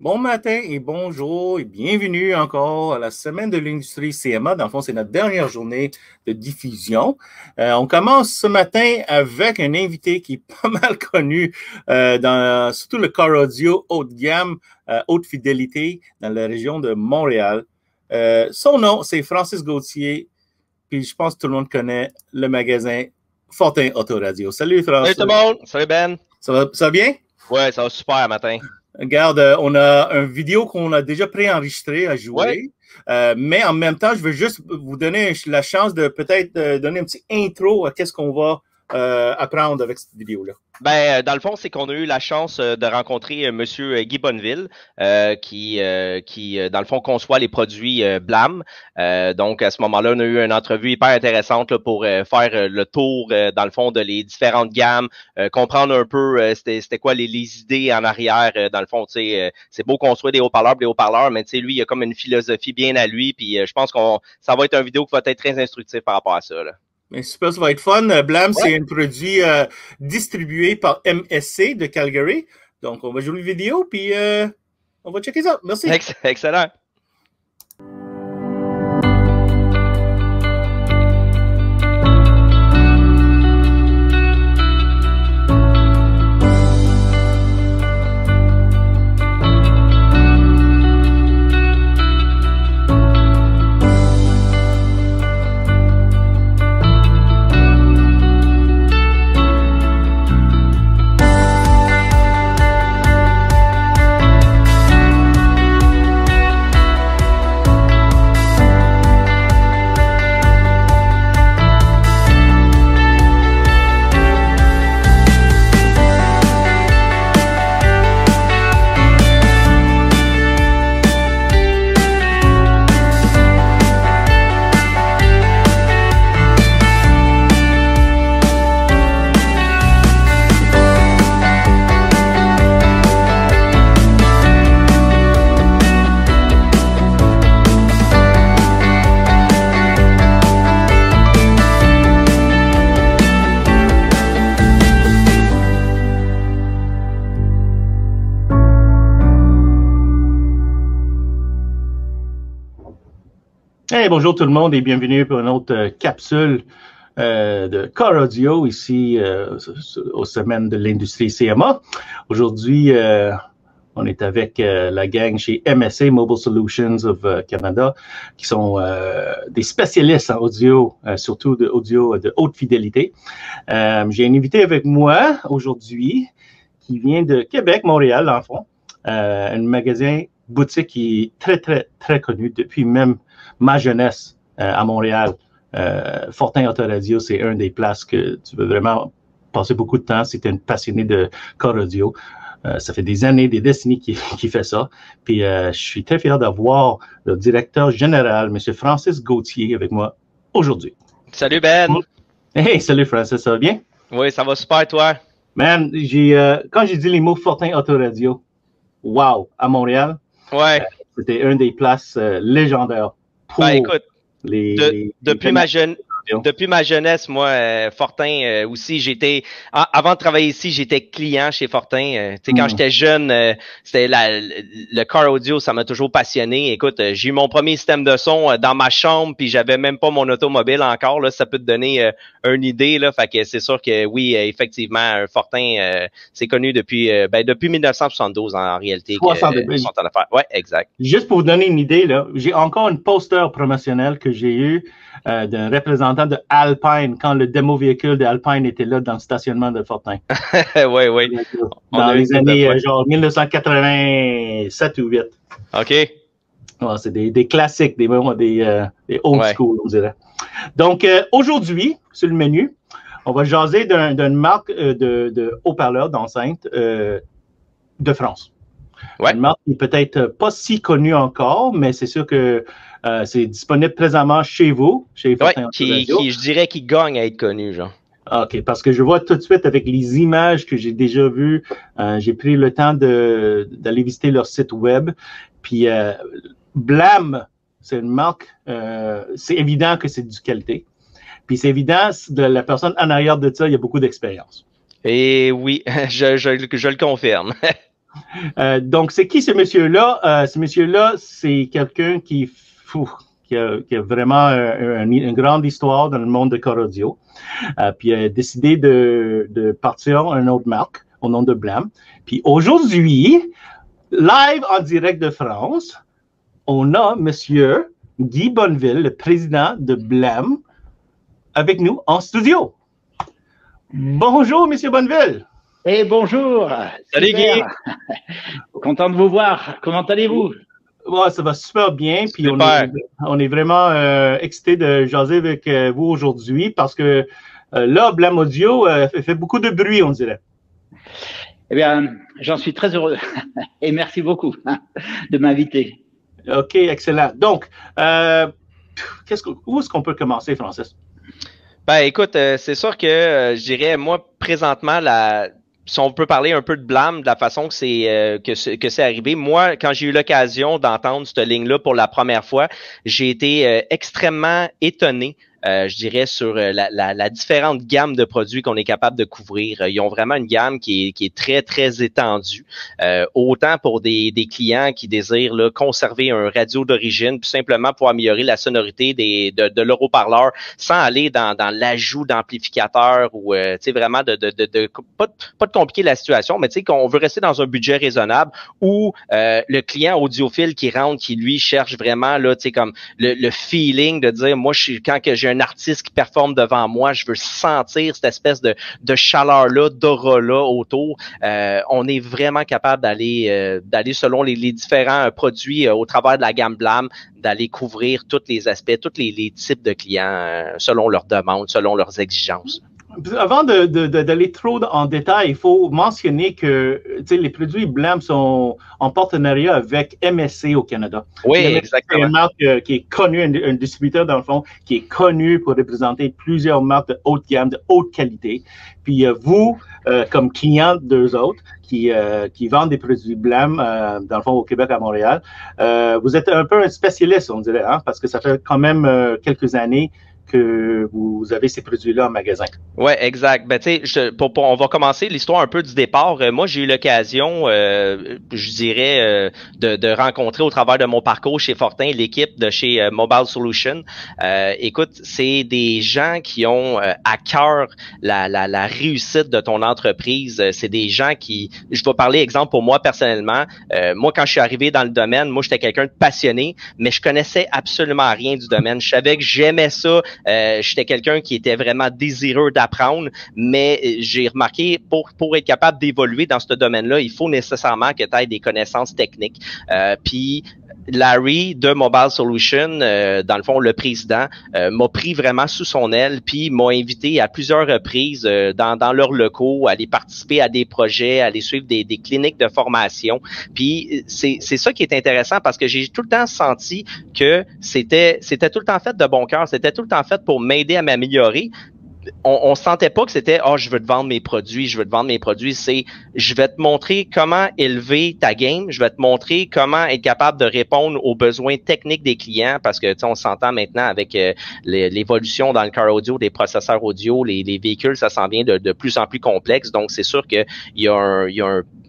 Bon matin et bonjour et bienvenue encore à la semaine de l'industrie CMA. Dans le fond, c'est notre dernière journée de diffusion. Euh, on commence ce matin avec un invité qui est pas mal connu euh, dans surtout le car audio haut de gamme, euh, haute fidélité dans la région de Montréal. Son nom, c'est Francis Gauthier. Puis je pense que tout le monde connaît le magasin Fortin Autoradio. Salut Francis. Salut tout le monde. Salut Ben. Ça va, ça va bien? Ouais, ça va super matin. Regarde, euh, on a une vidéo qu'on a déjà préenregistrée à jouer. Ouais. Euh, mais en même temps, je veux juste vous donner la chance de peut-être euh, donner un petit intro à qu'est-ce qu'on va euh, avec cette vidéo-là. Ben, euh, dans le fond, c'est qu'on a eu la chance euh, de rencontrer euh, Monsieur Guy Bonneville, euh, qui, euh, qui dans le fond, conçoit les produits euh, Blam. Donc, à ce moment-là, on a eu une entrevue hyper intéressante là, pour faire le tour, dans le fond, de les différentes gammes, comprendre un peu c'était quoi les, les idées en arrière. dans le fond, tu c'est beau construire des haut-parleurs, des haut-parleurs, mais tu sais, lui, il a comme une philosophie bien à lui. Puis, je pense qu'on ça va être une vidéo qui va être très instructive par rapport à ça. Là. Mais super, ça va être fun. Euh, Blam, Ouais. c'est un produit euh, distribué par MSC de Calgary. Donc, on va jouer une vidéo, puis euh, on va checker ça. Merci. Ex- excellent. Bonjour tout le monde et bienvenue pour une autre euh, capsule euh, de Car Audio ici euh, aux semaines de l'industrie CMA. Aujourd'hui, on est avec la gang chez MSA Mobile Solutions of Canada, qui sont des spécialistes en audio, surtout de audio de haute fidélité. J'ai un invité avec moi aujourd'hui qui vient de Québec, Montréal, en fond. Un magasin boutique qui est très, très, très connu depuis même ma jeunesse euh, à Montréal. Euh, Fortin Autoradio, c'est un des places que tu veux vraiment passer beaucoup de temps si tu es un passionné de car audio. Euh, ça fait des années, des décennies qu'il qui fait ça. Puis euh, je suis très fier d'avoir le directeur général, M. Francis Gauthier, avec moi aujourd'hui. Salut Ben. Hey, salut Francis, ça va bien? Oui, ça va super, toi? Man, j'ai euh, quand j'ai dit les mots Fortin Autoradio, wow, à Montréal, Ouais. c'était une des places euh, légendaires pour Ben écoute, les, de- les- depuis les ma jeune. Depuis ma jeunesse, moi, euh, Fortin euh, aussi, j'étais avant de travailler ici, j'étais client chez Fortin. Euh, tu sais, quand Mm. j'étais jeune, euh, c'était la- le, car audio, ça m'a toujours passionné. Écoute, j'ai eu mon premier système de son dans ma chambre, puis j'avais même pas mon automobile encore. Là, ça peut te donner une idée. Là, fait que c'est sûr que oui, effectivement, Fortin, euh, c'est connu depuis ben, depuis 1972 en, réalité. que, 72. euh, ils sont en affaires. Ouais, exact. Juste pour vous donner une idée, là, j'ai encore une poster promotionnel que j'ai eu euh, d'un représentant de Alpine quand le démo véhicule de Alpine était là dans le stationnement de Fortin. oui, oui. On Dans les de années euh, genre 1987 ou 8. OK. Ouais, c'est des, des classiques, des, des, euh, des old Ouais. school, on dirait. Donc, euh, aujourd'hui, sur le menu, on va jaser d'un- d'une marque euh, de, de haut-parleurs d'enceinte euh, de France. Ouais. Une marque qui est peut-être pas si connue encore, mais c'est sûr que euh, c'est disponible présentement chez vous, chez Ouais, qui, qui, je dirais qu'il gagne à être connu, genre. Ah, OK, parce que je vois tout de suite avec les images que j'ai déjà vues, euh, j'ai pris le temps d'aller visiter leur site web. Puis euh, Blam, c'est une marque, c'est évident que c'est du qualité. Puis c'est évident, de la personne en arrière de ça, il y a beaucoup d'expérience. Et oui, je, je, je le confirme. Donc, c'est qui ce monsieur-là? Ce monsieur-là, c'est quelqu'un qui, qui, a, qui a vraiment une grande histoire dans le monde de Corodio. Euh, puis il a décidé de, de partir une autre marque au nom de Blam. Puis aujourd'hui, live en direct de France, on a monsieur Guy Bonneville, le président de Blam, avec nous en studio. Bonjour, monsieur Bonneville. Et bonjour. Salut Guy. Content de vous voir. Comment allez-vous? Ça va super bien. Puis on est, on est, vraiment euh, excité de jaser avec euh, vous aujourd'hui parce que euh, là, Blam Audio fait, beaucoup de bruit, on dirait. Eh bien, j'en suis très heureux. Et merci beaucoup hein, de m'inviter. OK, excellent. Donc, qu'est-ce où est-ce qu'on peut commencer, Francis? Ben, écoute, c'est sûr que je dirais, moi, présentement, la, si on peut parler un peu de blâme de la façon que c'est euh, que, que c'est arrivé, moi, quand j'ai eu l'occasion d'entendre cette ligne-là pour la première fois, j'ai été euh, extrêmement étonné euh, je dirais, sur euh, la, la, la, différente gamme de produits qu'on est capable de couvrir. Ils ont vraiment une gamme qui est, qui est très, très étendue. Euh, autant pour des, des, clients qui désirent là, conserver un radio d'origine, tout simplement pour améliorer la sonorité des, de, de leur haut-parleur sans aller dans, dans l'ajout d'amplificateurs ou euh, vraiment de, de, de, de, pas, pas de compliquer la situation, mais tu sais qu'on veut rester dans un budget raisonnable où le client audiophile qui rentre, qui lui cherche vraiment là, comme le, le feeling de dire moi je suis quand que j'ai un artiste qui performe devant moi, je veux sentir cette espèce de, chaleur-là, d'aura-là autour. Euh, on est vraiment capable d'aller euh, d'aller selon les, différents produits euh, au travers de la gamme Blam, d'aller couvrir tous les aspects, tous les, les types de clients selon leurs demandes, selon leurs exigences. Avant d'aller de, de, trop en détail, il faut mentionner que les produits Blam sont en partenariat avec MSC au Canada. Oui, exactement. C'est une marque euh, qui est connue, un, distributeur dans le fond, qui est connu pour représenter plusieurs marques de haute gamme, de haute qualité. Puis euh, vous, euh, comme client d'eux autres, qui, qui vendent des produits Blam, dans le fond, au Québec, à Montréal, vous êtes un peu un spécialiste, on dirait, hein, parce que ça fait quand même quelques années que vous avez ces produits-là en magasin. Oui, exact. Ben, tu sais, on va commencer l'histoire un peu du départ. Euh, moi, j'ai eu l'occasion, euh, je dirais, euh, de, de, rencontrer au travers de mon parcours chez Fortin l'équipe de chez Mobile Solution. écoute, c'est des gens qui ont à cœur la, la, la, réussite de ton entreprise. C'est des gens qui, je vais parler exemple pour moi personnellement. moi, quand je suis arrivé dans le domaine, moi, j'étais quelqu'un de passionné, mais je connaissais absolument rien du domaine. Je savais que j'aimais ça, euh, j'étais quelqu'un qui était vraiment désireux d'apprendre, mais euh, j'ai remarqué pour pour être capable d'évoluer dans ce domaine-là, il faut nécessairement que tu aies des connaissances techniques. Euh, puis Larry de Mobile Solution, euh, dans le fond, le président, euh, m'a pris vraiment sous son aile, puis m'a invité à plusieurs reprises euh, dans, dans leurs locaux, à aller participer à des projets, à aller suivre des, cliniques de formation. Puis c'est, c'est ça qui est intéressant parce que j'ai tout le temps senti que c'était, c'était tout le temps fait de bon cœur, c'était tout le temps fait pour m'aider à m'améliorer, on, on sentait pas que c'était oh je veux te vendre mes produits, je veux te vendre mes produits, c'est je vais te montrer comment élever ta game, je vais te montrer comment être capable de répondre aux besoins techniques des clients parce que on s'entend maintenant avec euh, l'évolution dans le car audio des processeurs audio, les, véhicules ça s'en vient de, plus en plus complexe, donc c'est sûr qu'il y a un, il y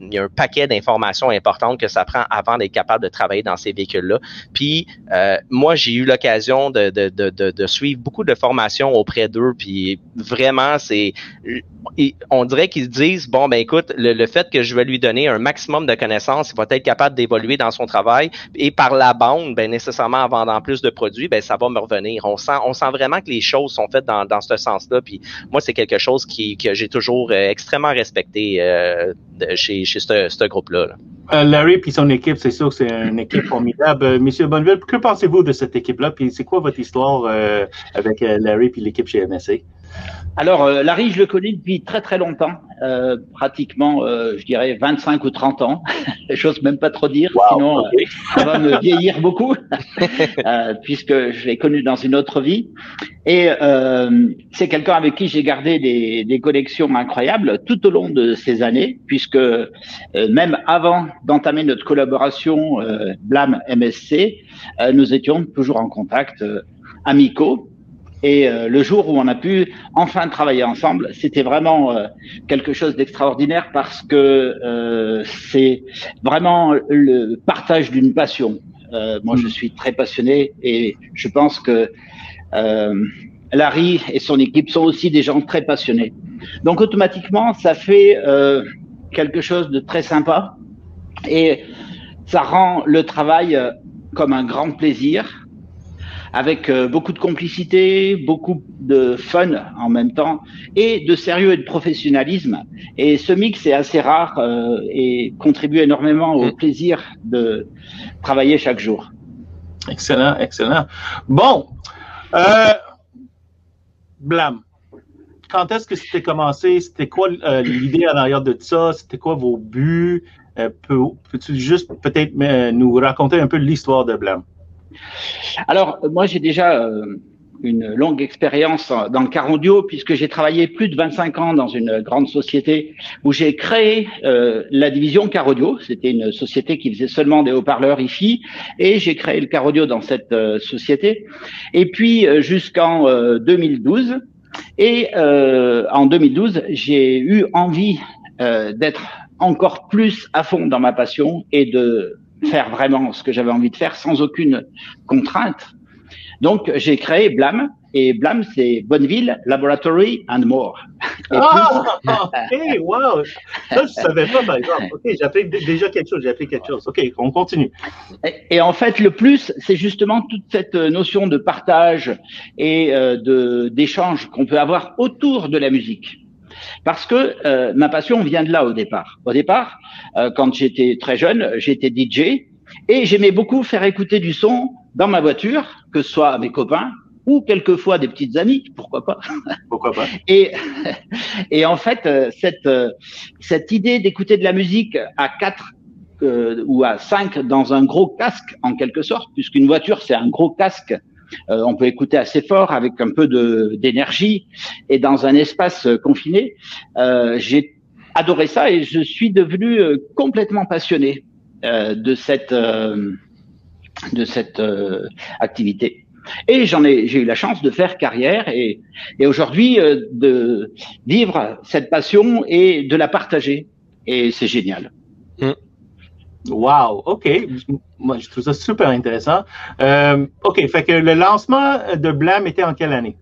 y a un paquet d'informations importantes que ça prend avant d'être capable de travailler dans ces véhicules-là. Puis euh, moi, j'ai eu l'occasion de, de, de, de, suivre beaucoup de formations auprès d'eux, puis vraiment, c'est on dirait qu'ils disent bon ben écoute, le, fait que je vais lui donner un maximum de connaissances, il va être capable d'évoluer dans son travail et par la bande, ben nécessairement en vendant plus de produits, ben ça va me revenir. On sent on sent vraiment que les choses sont faites dans, dans ce sens-là. Puis moi, c'est quelque chose qui que j'ai toujours euh, extrêmement respecté euh, chez, chez ce, groupe-là. Euh, Larry puis son équipe, c'est sûr que c'est une équipe formidable. Monsieur Bonneville, que pensez-vous de cette équipe-là? Puis c'est quoi votre histoire avec Larry puis l'équipe chez MSC? Alors, euh, Larry, je le connais depuis très très longtemps, euh, pratiquement, euh, je dirais 25 ou 30 ans. J'ose même pas trop dire, sinon ça va me vieillir beaucoup, puisque je l'ai connu dans une autre vie. Et c'est quelqu'un avec qui j'ai gardé des, des connexions incroyables tout au long de ces années, puisque même avant d'entamer notre collaboration Blam MSC, nous étions toujours en contact amicaux Et euh, le jour où on a pu enfin travailler ensemble, c'était vraiment euh, quelque chose d'extraordinaire parce que euh, c'est vraiment le partage d'une passion. moi, je suis très passionné et je pense que Larry et son équipe sont aussi des gens très passionnés. Donc, automatiquement, ça fait quelque chose de très sympa et ça rend le travail comme un grand plaisir avec euh, beaucoup de complicité, beaucoup de fun en même temps, et de sérieux et de professionnalisme. Et ce mix est assez rare euh, et contribue énormément au mm. plaisir de travailler chaque jour. Excellent, excellent. Bon, euh, Blam, quand est-ce que c'était commencé? C'était quoi l'idée en arrière de ça? C'était quoi vos buts? Peux-tu juste peut-être nous raconter un peu l'histoire de Blam? Alors, moi, j'ai déjà euh, une longue expérience dans le car audio puisque j'ai travaillé plus de 25 ans dans une grande société où j'ai créé euh, la division car audio. C'était une société qui faisait seulement des haut-parleurs ici et j'ai créé le car audio dans cette euh, société. Et puis jusqu'en 2012. Et en 2012, j'ai eu envie d'être encore plus à fond dans ma passion et de faire vraiment ce que j'avais envie de faire sans aucune contrainte. Donc, j'ai créé BLAM. Et BLAM, c'est Bonneville Laboratory and More. ah, ok, wow. Ça, je savais pas, par exemple. Ok, j'ai appris déjà quelque chose, j'ai appris quelque chose. Ok, on continue. Et, et en fait, le plus, c'est justement toute cette notion de partage et euh, de d'échange qu'on peut avoir autour de la musique. Parce que euh, ma passion vient de là au départ. Au départ, euh, quand j'étais très jeune, j'étais DJ et j'aimais beaucoup faire écouter du son dans ma voiture, que ce soit à mes copains ou quelquefois des petites amies, pourquoi pas. Pourquoi pas. Et, et en fait, euh, cette, cette idée d'écouter de la musique à quatre ou à cinq dans un gros casque, en quelque sorte, puisqu'une voiture, c'est un gros casque euh, on peut écouter assez fort avec un peu d'énergie et dans un espace confiné. Euh, j'ai adoré ça et je suis devenu euh, complètement passionné de cette de cette activité. Et j'en ai, j'ai eu la chance de faire carrière et, et aujourd'hui de vivre cette passion et de la partager. Et c'est génial. Mmh. Wow, OK. Moi, je trouve ça super intéressant. Euh, OK, fait que le lancement de Blam était en quelle année?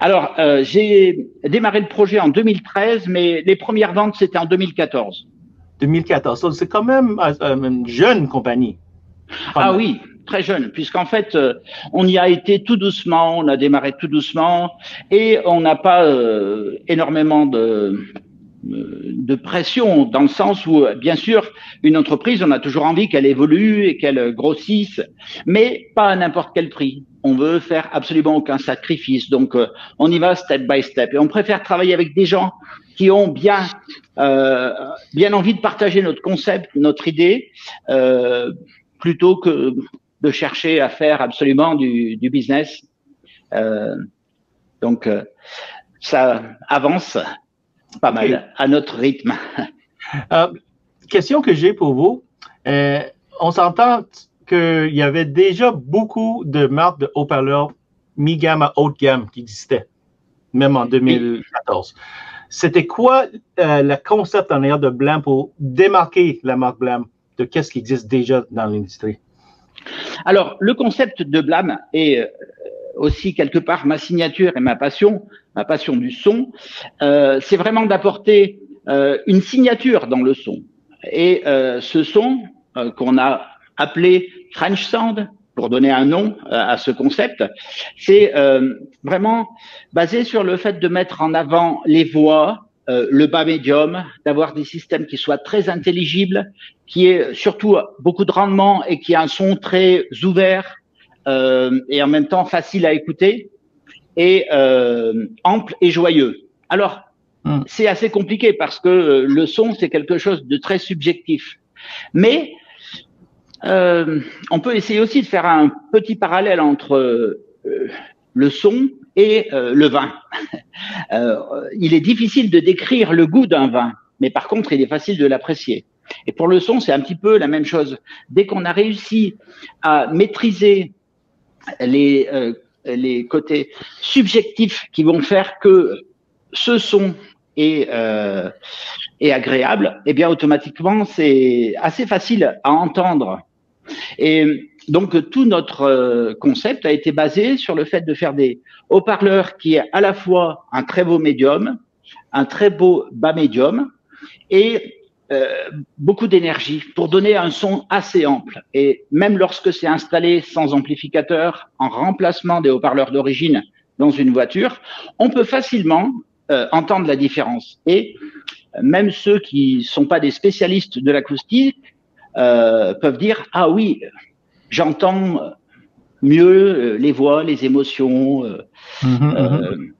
Alors, euh, j'ai démarré le projet en 2013, mais les premières ventes, c'était en 2014. 2014, c'est quand même euh, une jeune compagnie. ah oui, très jeune, puisqu'en fait, on y a été tout doucement, on a démarré tout doucement, et on n'a pas énormément de, de pression dans le sens où, bien sûr, une entreprise, on a toujours envie qu'elle évolue et qu'elle grossisse, mais pas à n'importe quel prix. On veut faire absolument aucun sacrifice. Donc, euh, on y va step by step. Et on préfère travailler avec des gens qui ont bien, euh, bien envie de partager notre concept, notre idée, euh, plutôt que de chercher à faire absolument du, du business. donc, ça avance pas mal, à notre rythme. Euh, question que j'ai pour vous. Euh, on s'entend qu'il y avait déjà beaucoup de marques de haut-parleurs mi-gamme à haute gamme qui existaient, même en 2014. C'était quoi euh, le concept en arrière de Blam pour démarquer la marque Blam de qu'est-ce qui existe déjà dans l'industrie? Alors, le concept de Blam est aussi quelque part ma signature et ma passion, ma passion du son, euh, c'est vraiment d'apporter euh, une signature dans le son. Et euh, ce son euh, qu'on a appelé French Sound, pour donner un nom euh, à ce concept, c'est vraiment basé sur le fait de mettre en avant les voix, le bas médium, d'avoir des systèmes qui soient très intelligibles, qui aient surtout beaucoup de rendement et qui aient un son très ouvert, euh, et en même temps facile à écouter et euh, ample et joyeux. Alors, hmm. c'est assez compliqué parce que euh, le son, c'est quelque chose de très subjectif. Mais euh, on peut essayer aussi de faire un petit parallèle entre euh, le son et le vin. il est difficile de décrire le goût d'un vin, mais par contre, il est facile de l'apprécier. Et pour le son, c'est un petit peu la même chose. Dès qu'on a réussi à maîtriser les euh, les côtés subjectifs qui vont faire que ce son est, euh, est agréable, eh bien automatiquement c'est assez facile à entendre. Et donc tout notre euh, concept a été basé sur le fait de faire des haut-parleurs qui est à la fois un très beau médium, un très beau bas médium et euh, beaucoup d'énergie pour donner un son assez ample. Et même lorsque c'est installé sans amplificateur, en remplacement des haut-parleurs d'origine dans une voiture, on peut facilement euh, entendre la différence. Et même ceux qui sont pas des spécialistes de l'acoustique peuvent dire ah oui, j'entends mieux les voix, les émotions. Mmh, mmh,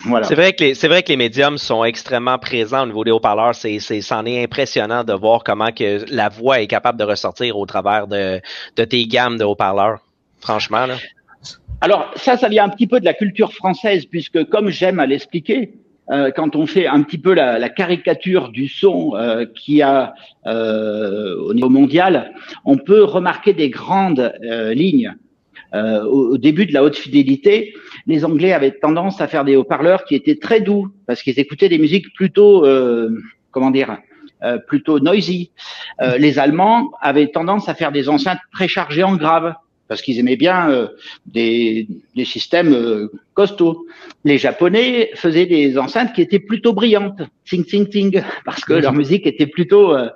mmh. C'est vrai que les, c'est vrai que les médiums sont extrêmement présents au niveau des haut-parleurs. C'est, c'est, c'en est impressionnant de voir comment que la voix est capable de ressortir au travers de, de tes gammes de haut-parleurs. Franchement, là. Alors, ça, ça vient un petit peu de la culture française, puisque comme j'aime à l'expliquer, euh, quand on fait un petit peu la, la caricature du son euh, qui a euh, au niveau mondial, on peut remarquer des grandes euh, lignes. Euh, au, au, début de la haute fidélité, les Anglais avaient tendance à faire des haut-parleurs qui étaient très doux parce qu'ils écoutaient des musiques plutôt, comment dire, plutôt noisy. Les Allemands avaient tendance à faire des enceintes très chargées en grave parce qu'ils aimaient bien euh, des, des, systèmes euh, costauds. Les Japonais faisaient des enceintes qui étaient plutôt brillantes, ting ting ting, parce que leur musique était plutôt euh,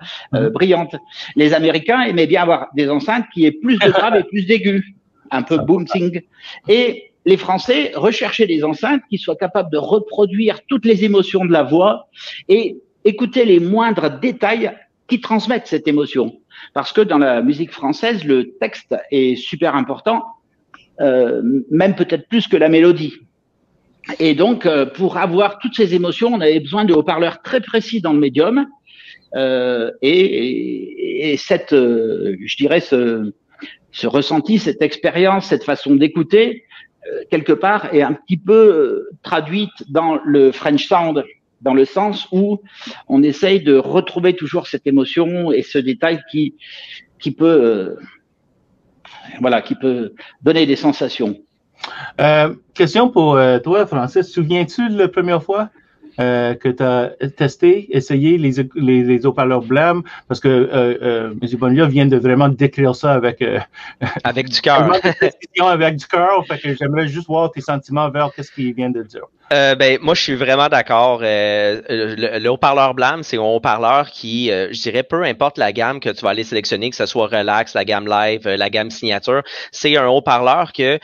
brillante. Les Américains aimaient bien avoir des enceintes qui aient plus de grave et plus d'aigus, un peu boom ting. Et les Français recherchaient des enceintes qui soient capables de reproduire toutes les émotions de la voix et écouter les moindres détails qui transmettent cette émotion. Parce que dans la musique française, le texte est super important, euh, même peut-être plus que la mélodie. Et donc, euh, pour avoir toutes ces émotions, on avait besoin de haut-parleurs très précis dans le médium. Euh, et, et, et, cette, je dirais, ce, ressenti, cette expérience, cette façon d'écouter, quelque part est un petit peu traduite dans le French Sound, dans le sens où on essaye de retrouver toujours cette émotion et ce détail qui, qui peut, euh, voilà, qui peut donner des sensations. Euh, question pour toi, Francis. Souviens-tu de la première fois euh, que tu as testé, essayé les, les, les haut-parleurs blâmes, parce que euh, euh, M. Bonilla vient de vraiment décrire ça avec... Euh, avec du cœur. avec du cœur, fait que j'aimerais juste voir tes sentiments vers ce qu'il vient de dire. Euh, ben, moi, je suis vraiment d'accord. Euh, le, le haut-parleur blâme, c'est un haut-parleur qui, euh, je dirais, peu importe la gamme que tu vas aller sélectionner, que ce soit relax, la gamme live, la gamme signature, c'est un haut-parleur que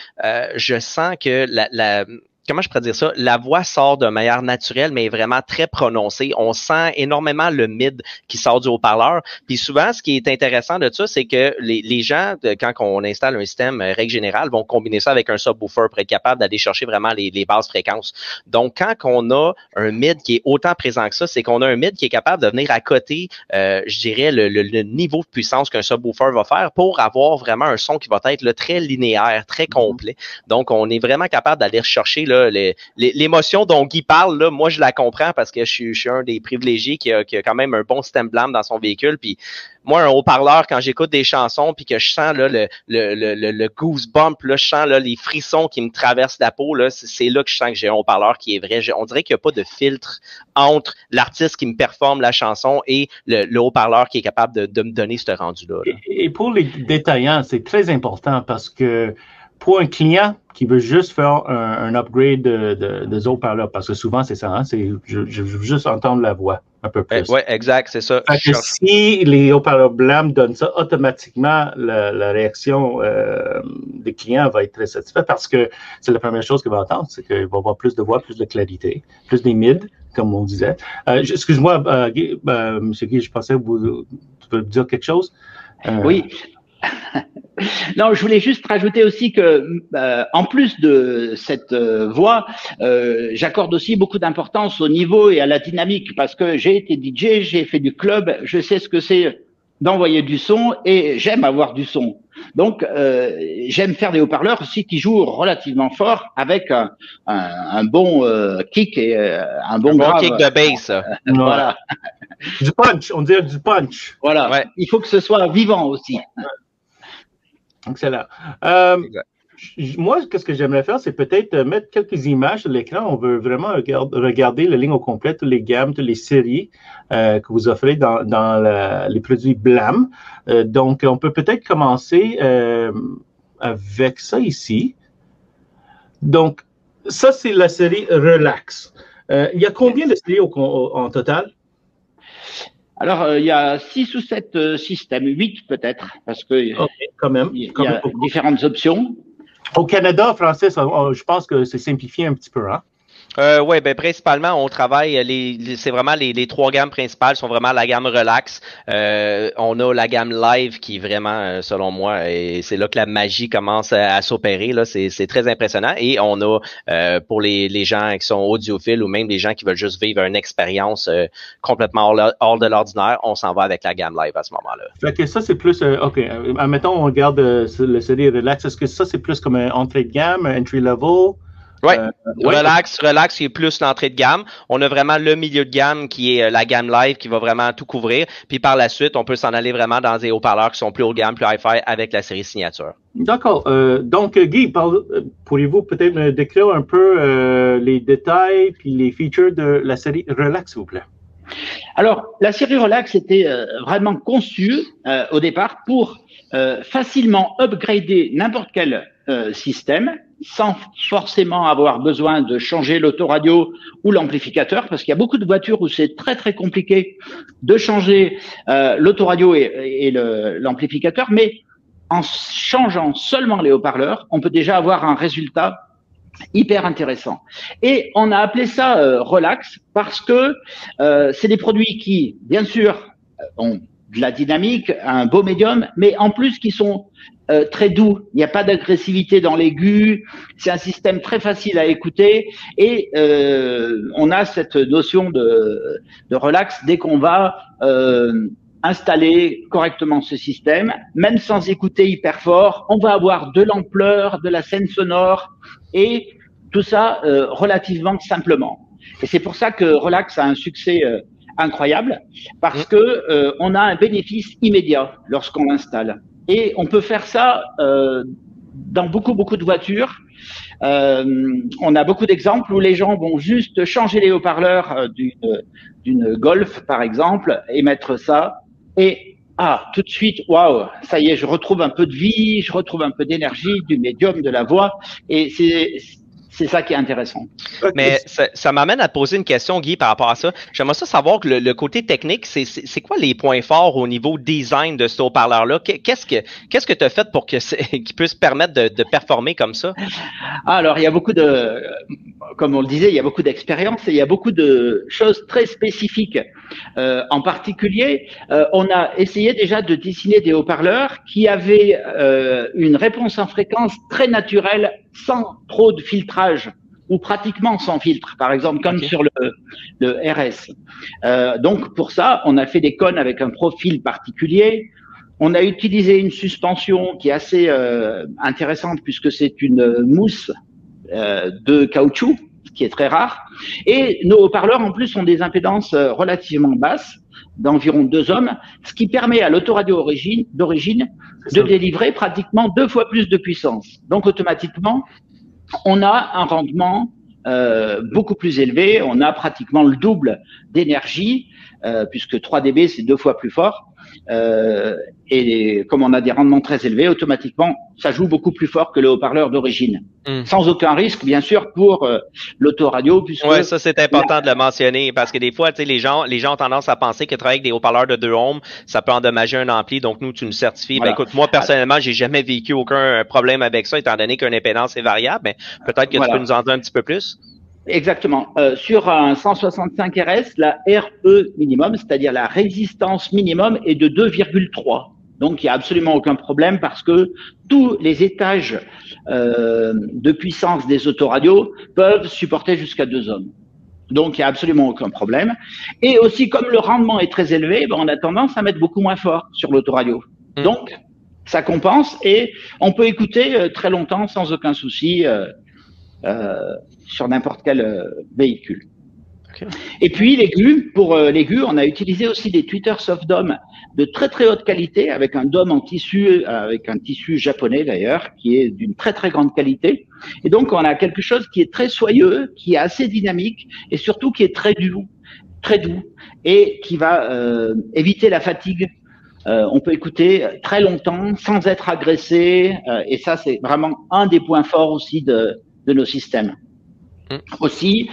je sens que la, la comment je pourrais dire ça, la voix sort de manière naturelle, mais vraiment très prononcée. On sent énormément le mid qui sort du haut-parleur. Puis souvent, ce qui est intéressant de ça, c'est que les, les gens, quand on installe un système, euh, règle générale, vont combiner ça avec un subwoofer pour être capable d'aller chercher vraiment les, les basses fréquences. Donc, quand on a un mid qui est autant présent que ça, c'est qu'on a un mid qui est capable de venir à côté, euh, je dirais, le, le, le, niveau de puissance qu'un subwoofer va faire pour avoir vraiment un son qui va être là, très linéaire, très mm-hmm. complet. Donc, on est vraiment capable d'aller chercher là, l'émotion dont Guy parle, moi, je la comprends parce que je suis, un des privilégiés qui a, quand même un bon système dans son véhicule. Puis moi, un haut-parleur, quand j'écoute des chansons puis que je sens le, le, le, le goosebump, je sens les frissons qui me traversent la peau, c'est là que je sens que j'ai un haut-parleur qui est vrai. On dirait qu'il n'y a pas de filtre entre l'artiste qui me performe la chanson et le, le haut-parleur qui est capable de, me donner ce rendu-là. Là. Et, et pour les détaillants, c'est très important parce que pour un client qui veut juste faire un, un upgrade de, de, de parce que souvent c'est ça, hein, c'est je, je, veux juste entendre la voix un peu plus. Oui, exact, c'est ça. Fait que si les haut-parleurs blâmes donnent ça, automatiquement la, la réaction euh, des clients va être très satisfaite parce que c'est la première chose qu'il va entendre, c'est qu'il va avoir plus de voix, plus de clarité, plus des mid, comme on disait. Euh, Excuse-moi, euh, euh, M. Guy, je pensais que vous, tu dire quelque chose? Euh, oui, non, je voulais juste rajouter aussi que, euh, en plus de cette euh, voix, euh, j'accorde aussi beaucoup d'importance au niveau et à la dynamique parce que j'ai été DJ, j'ai fait du club, je sais ce que c'est d'envoyer du son et j'aime avoir du son. Donc, euh, j'aime faire des haut-parleurs aussi qui jouent relativement fort avec un, un, un bon euh, kick et euh, un bon, un bon kick de bass. voilà. Du punch, on dirait du punch. Voilà. Ouais. Il faut que ce soit vivant aussi. Excellent. Euh, moi, ce que j'aimerais faire, c'est peut-être euh, mettre quelques images sur l'écran. On veut vraiment regarder la ligne au complet, toutes les gammes, toutes les séries euh, que vous offrez dans, les produits Blam. Euh, donc, on peut peut-être commencer avec ça ici. Donc, ça, c'est la série Relax. il y a combien de séries en total? Alors, il y a six ou sept systèmes, huit peut-être, parce que quand même, il y a différentes options. Au Canada, français, je pense que c'est simplifié un petit peu. Hein? Euh, oui, ben principalement, on travaille, les, c'est vraiment les, les, trois gammes principales sont vraiment la gamme relax. Euh, on a la gamme live qui vraiment, euh, selon moi, et c'est là que la magie commence à, s'opérer. Là, c'est, c'est très impressionnant. Et on a euh, pour les, les gens qui sont audiophiles ou même les gens qui veulent juste vivre une expérience euh, complètement hors, de l'ordinaire, on s'en va avec la gamme live à ce moment-là. Fait que ça, c'est plus, ok, admettons, on regarde le série relax. Est-ce que ça, c'est plus comme un entrée de gamme, un entry level? Ouais. Euh, relax, relax, qui est plus l'entrée de gamme. On a vraiment le milieu de gamme qui est euh, la gamme live qui va vraiment tout couvrir. Puis par la suite, on peut s'en aller vraiment dans des haut-parleurs qui sont plus haut de gamme, plus hi-fi avec la série signature. D'accord. Euh, donc, Guy, pourriez-vous peut-être me décrire un peu les détails puis les features de la série Relax, s'il vous plaît? Alors, la série Relax était vraiment conçue au départ pour facilement upgrader n'importe quel système sans forcément avoir besoin de changer l'autoradio ou l'amplificateur, parce qu'il y a beaucoup de voitures où c'est très très compliqué de changer euh, l'autoradio et, et l'amplificateur, mais en changeant seulement les haut-parleurs, on peut déjà avoir un résultat hyper intéressant. Et on a appelé ça euh, relax parce que euh, c'est des produits qui, bien sûr, ont de la dynamique, un beau médium, mais en plus qui sont euh, très doux. Il n'y a pas d'agressivité dans l'aigu. C'est un système très facile à écouter et euh, on a cette notion de, de relax dès qu'on va euh, installer correctement ce système, même sans écouter hyper fort. On va avoir de l'ampleur, de la scène sonore et tout ça euh, relativement simplement. Et c'est pour ça que Relax a un succès euh, incroyable parce mmh. que on a un bénéfice immédiat lorsqu'on l'installe. Et on peut faire ça euh, dans beaucoup, beaucoup de voitures. Euh, on a beaucoup d'exemples où les gens vont juste changer les haut-parleurs euh, d'une Golf, par exemple, et mettre ça. Et ah, tout de suite, waouh, ça y est, je retrouve un peu de vie, je retrouve un peu d'énergie, du médium, de la voix. Et c'est c'est ça qui est intéressant. Mais ça, m'amène à te poser une question, Guy, par rapport à ça. J'aimerais ça savoir que le, côté technique, c'est quoi les points forts au niveau design de ce haut-parleur-là? Qu'est-ce que qu'est-ce que tu as fait pour que qu'il puisse permettre de, de, performer comme ça? Alors, il y a beaucoup de, comme on le disait, il y a beaucoup d'expérience et il y a beaucoup de choses très spécifiques. Euh, en particulier, euh, on a essayé déjà de dessiner des haut-parleurs qui avaient euh, une réponse en fréquence très naturelle sans trop de filtrage ou pratiquement sans filtre, par exemple comme sur le, le RS. Euh, donc pour ça, on a fait des cônes avec un profil particulier. On a utilisé une suspension qui est assez euh, intéressante puisque c'est une mousse euh, de caoutchouc qui est très rare. Et nos haut-parleurs en plus ont des impédances euh, relativement basses d'environ deux ohms, ce qui permet à l'autoradio d'origine de délivrer pratiquement deux fois plus de puissance. Donc automatiquement, on a un rendement euh, beaucoup plus élevé, on a pratiquement le double d'énergie, euh, puisque 3 dB c'est deux fois plus fort. Euh, et comme on a des rendements très élevés, automatiquement, ça joue beaucoup plus fort que le haut-parleur d'origine. Hmm. Sans aucun risque, bien sûr, pour euh, l'autoradio. Ouais, ça c'est important de le mentionner parce que des fois, tu sais, les gens, les gens ont tendance à penser que travailler avec des haut-parleurs de 2 ohms, ça peut endommager un ampli. Donc nous, tu nous certifies. Ben, écoute, moi personnellement, j'ai jamais vécu aucun problème avec ça, étant donné qu'une impédance est variable. Mais peut-être que tu peux nous en dire un petit peu plus. Exactement. Euh, sur un 165 RS, la RE minimum, c'est-à-dire la résistance minimum, est de 2,3. Donc il n'y a absolument aucun problème parce que tous les étages euh, de puissance des autoradios peuvent supporter jusqu'à 2 ohms. Donc il n'y a absolument aucun problème. Et aussi, comme le rendement est très élevé, ben, on a tendance à mettre beaucoup moins fort sur l'autoradio. Mmh. Donc ça compense et on peut écouter euh, très longtemps sans aucun souci. Euh, sur n'importe quel euh, véhicule. Et puis l'aigu, pour euh, l'aigu, on a utilisé aussi des tweeters soft dome de très très haute qualité avec un dôme en tissu, avec un tissu japonais d'ailleurs, qui est d'une très très grande qualité. Et donc on a quelque chose qui est très soyeux, qui est assez dynamique et surtout qui est très doux, très doux et qui va euh, éviter la fatigue. Euh, on peut écouter très longtemps sans être agressé euh, et ça c'est vraiment un des points forts aussi de, de nos systèmes. Mmh. Aussi,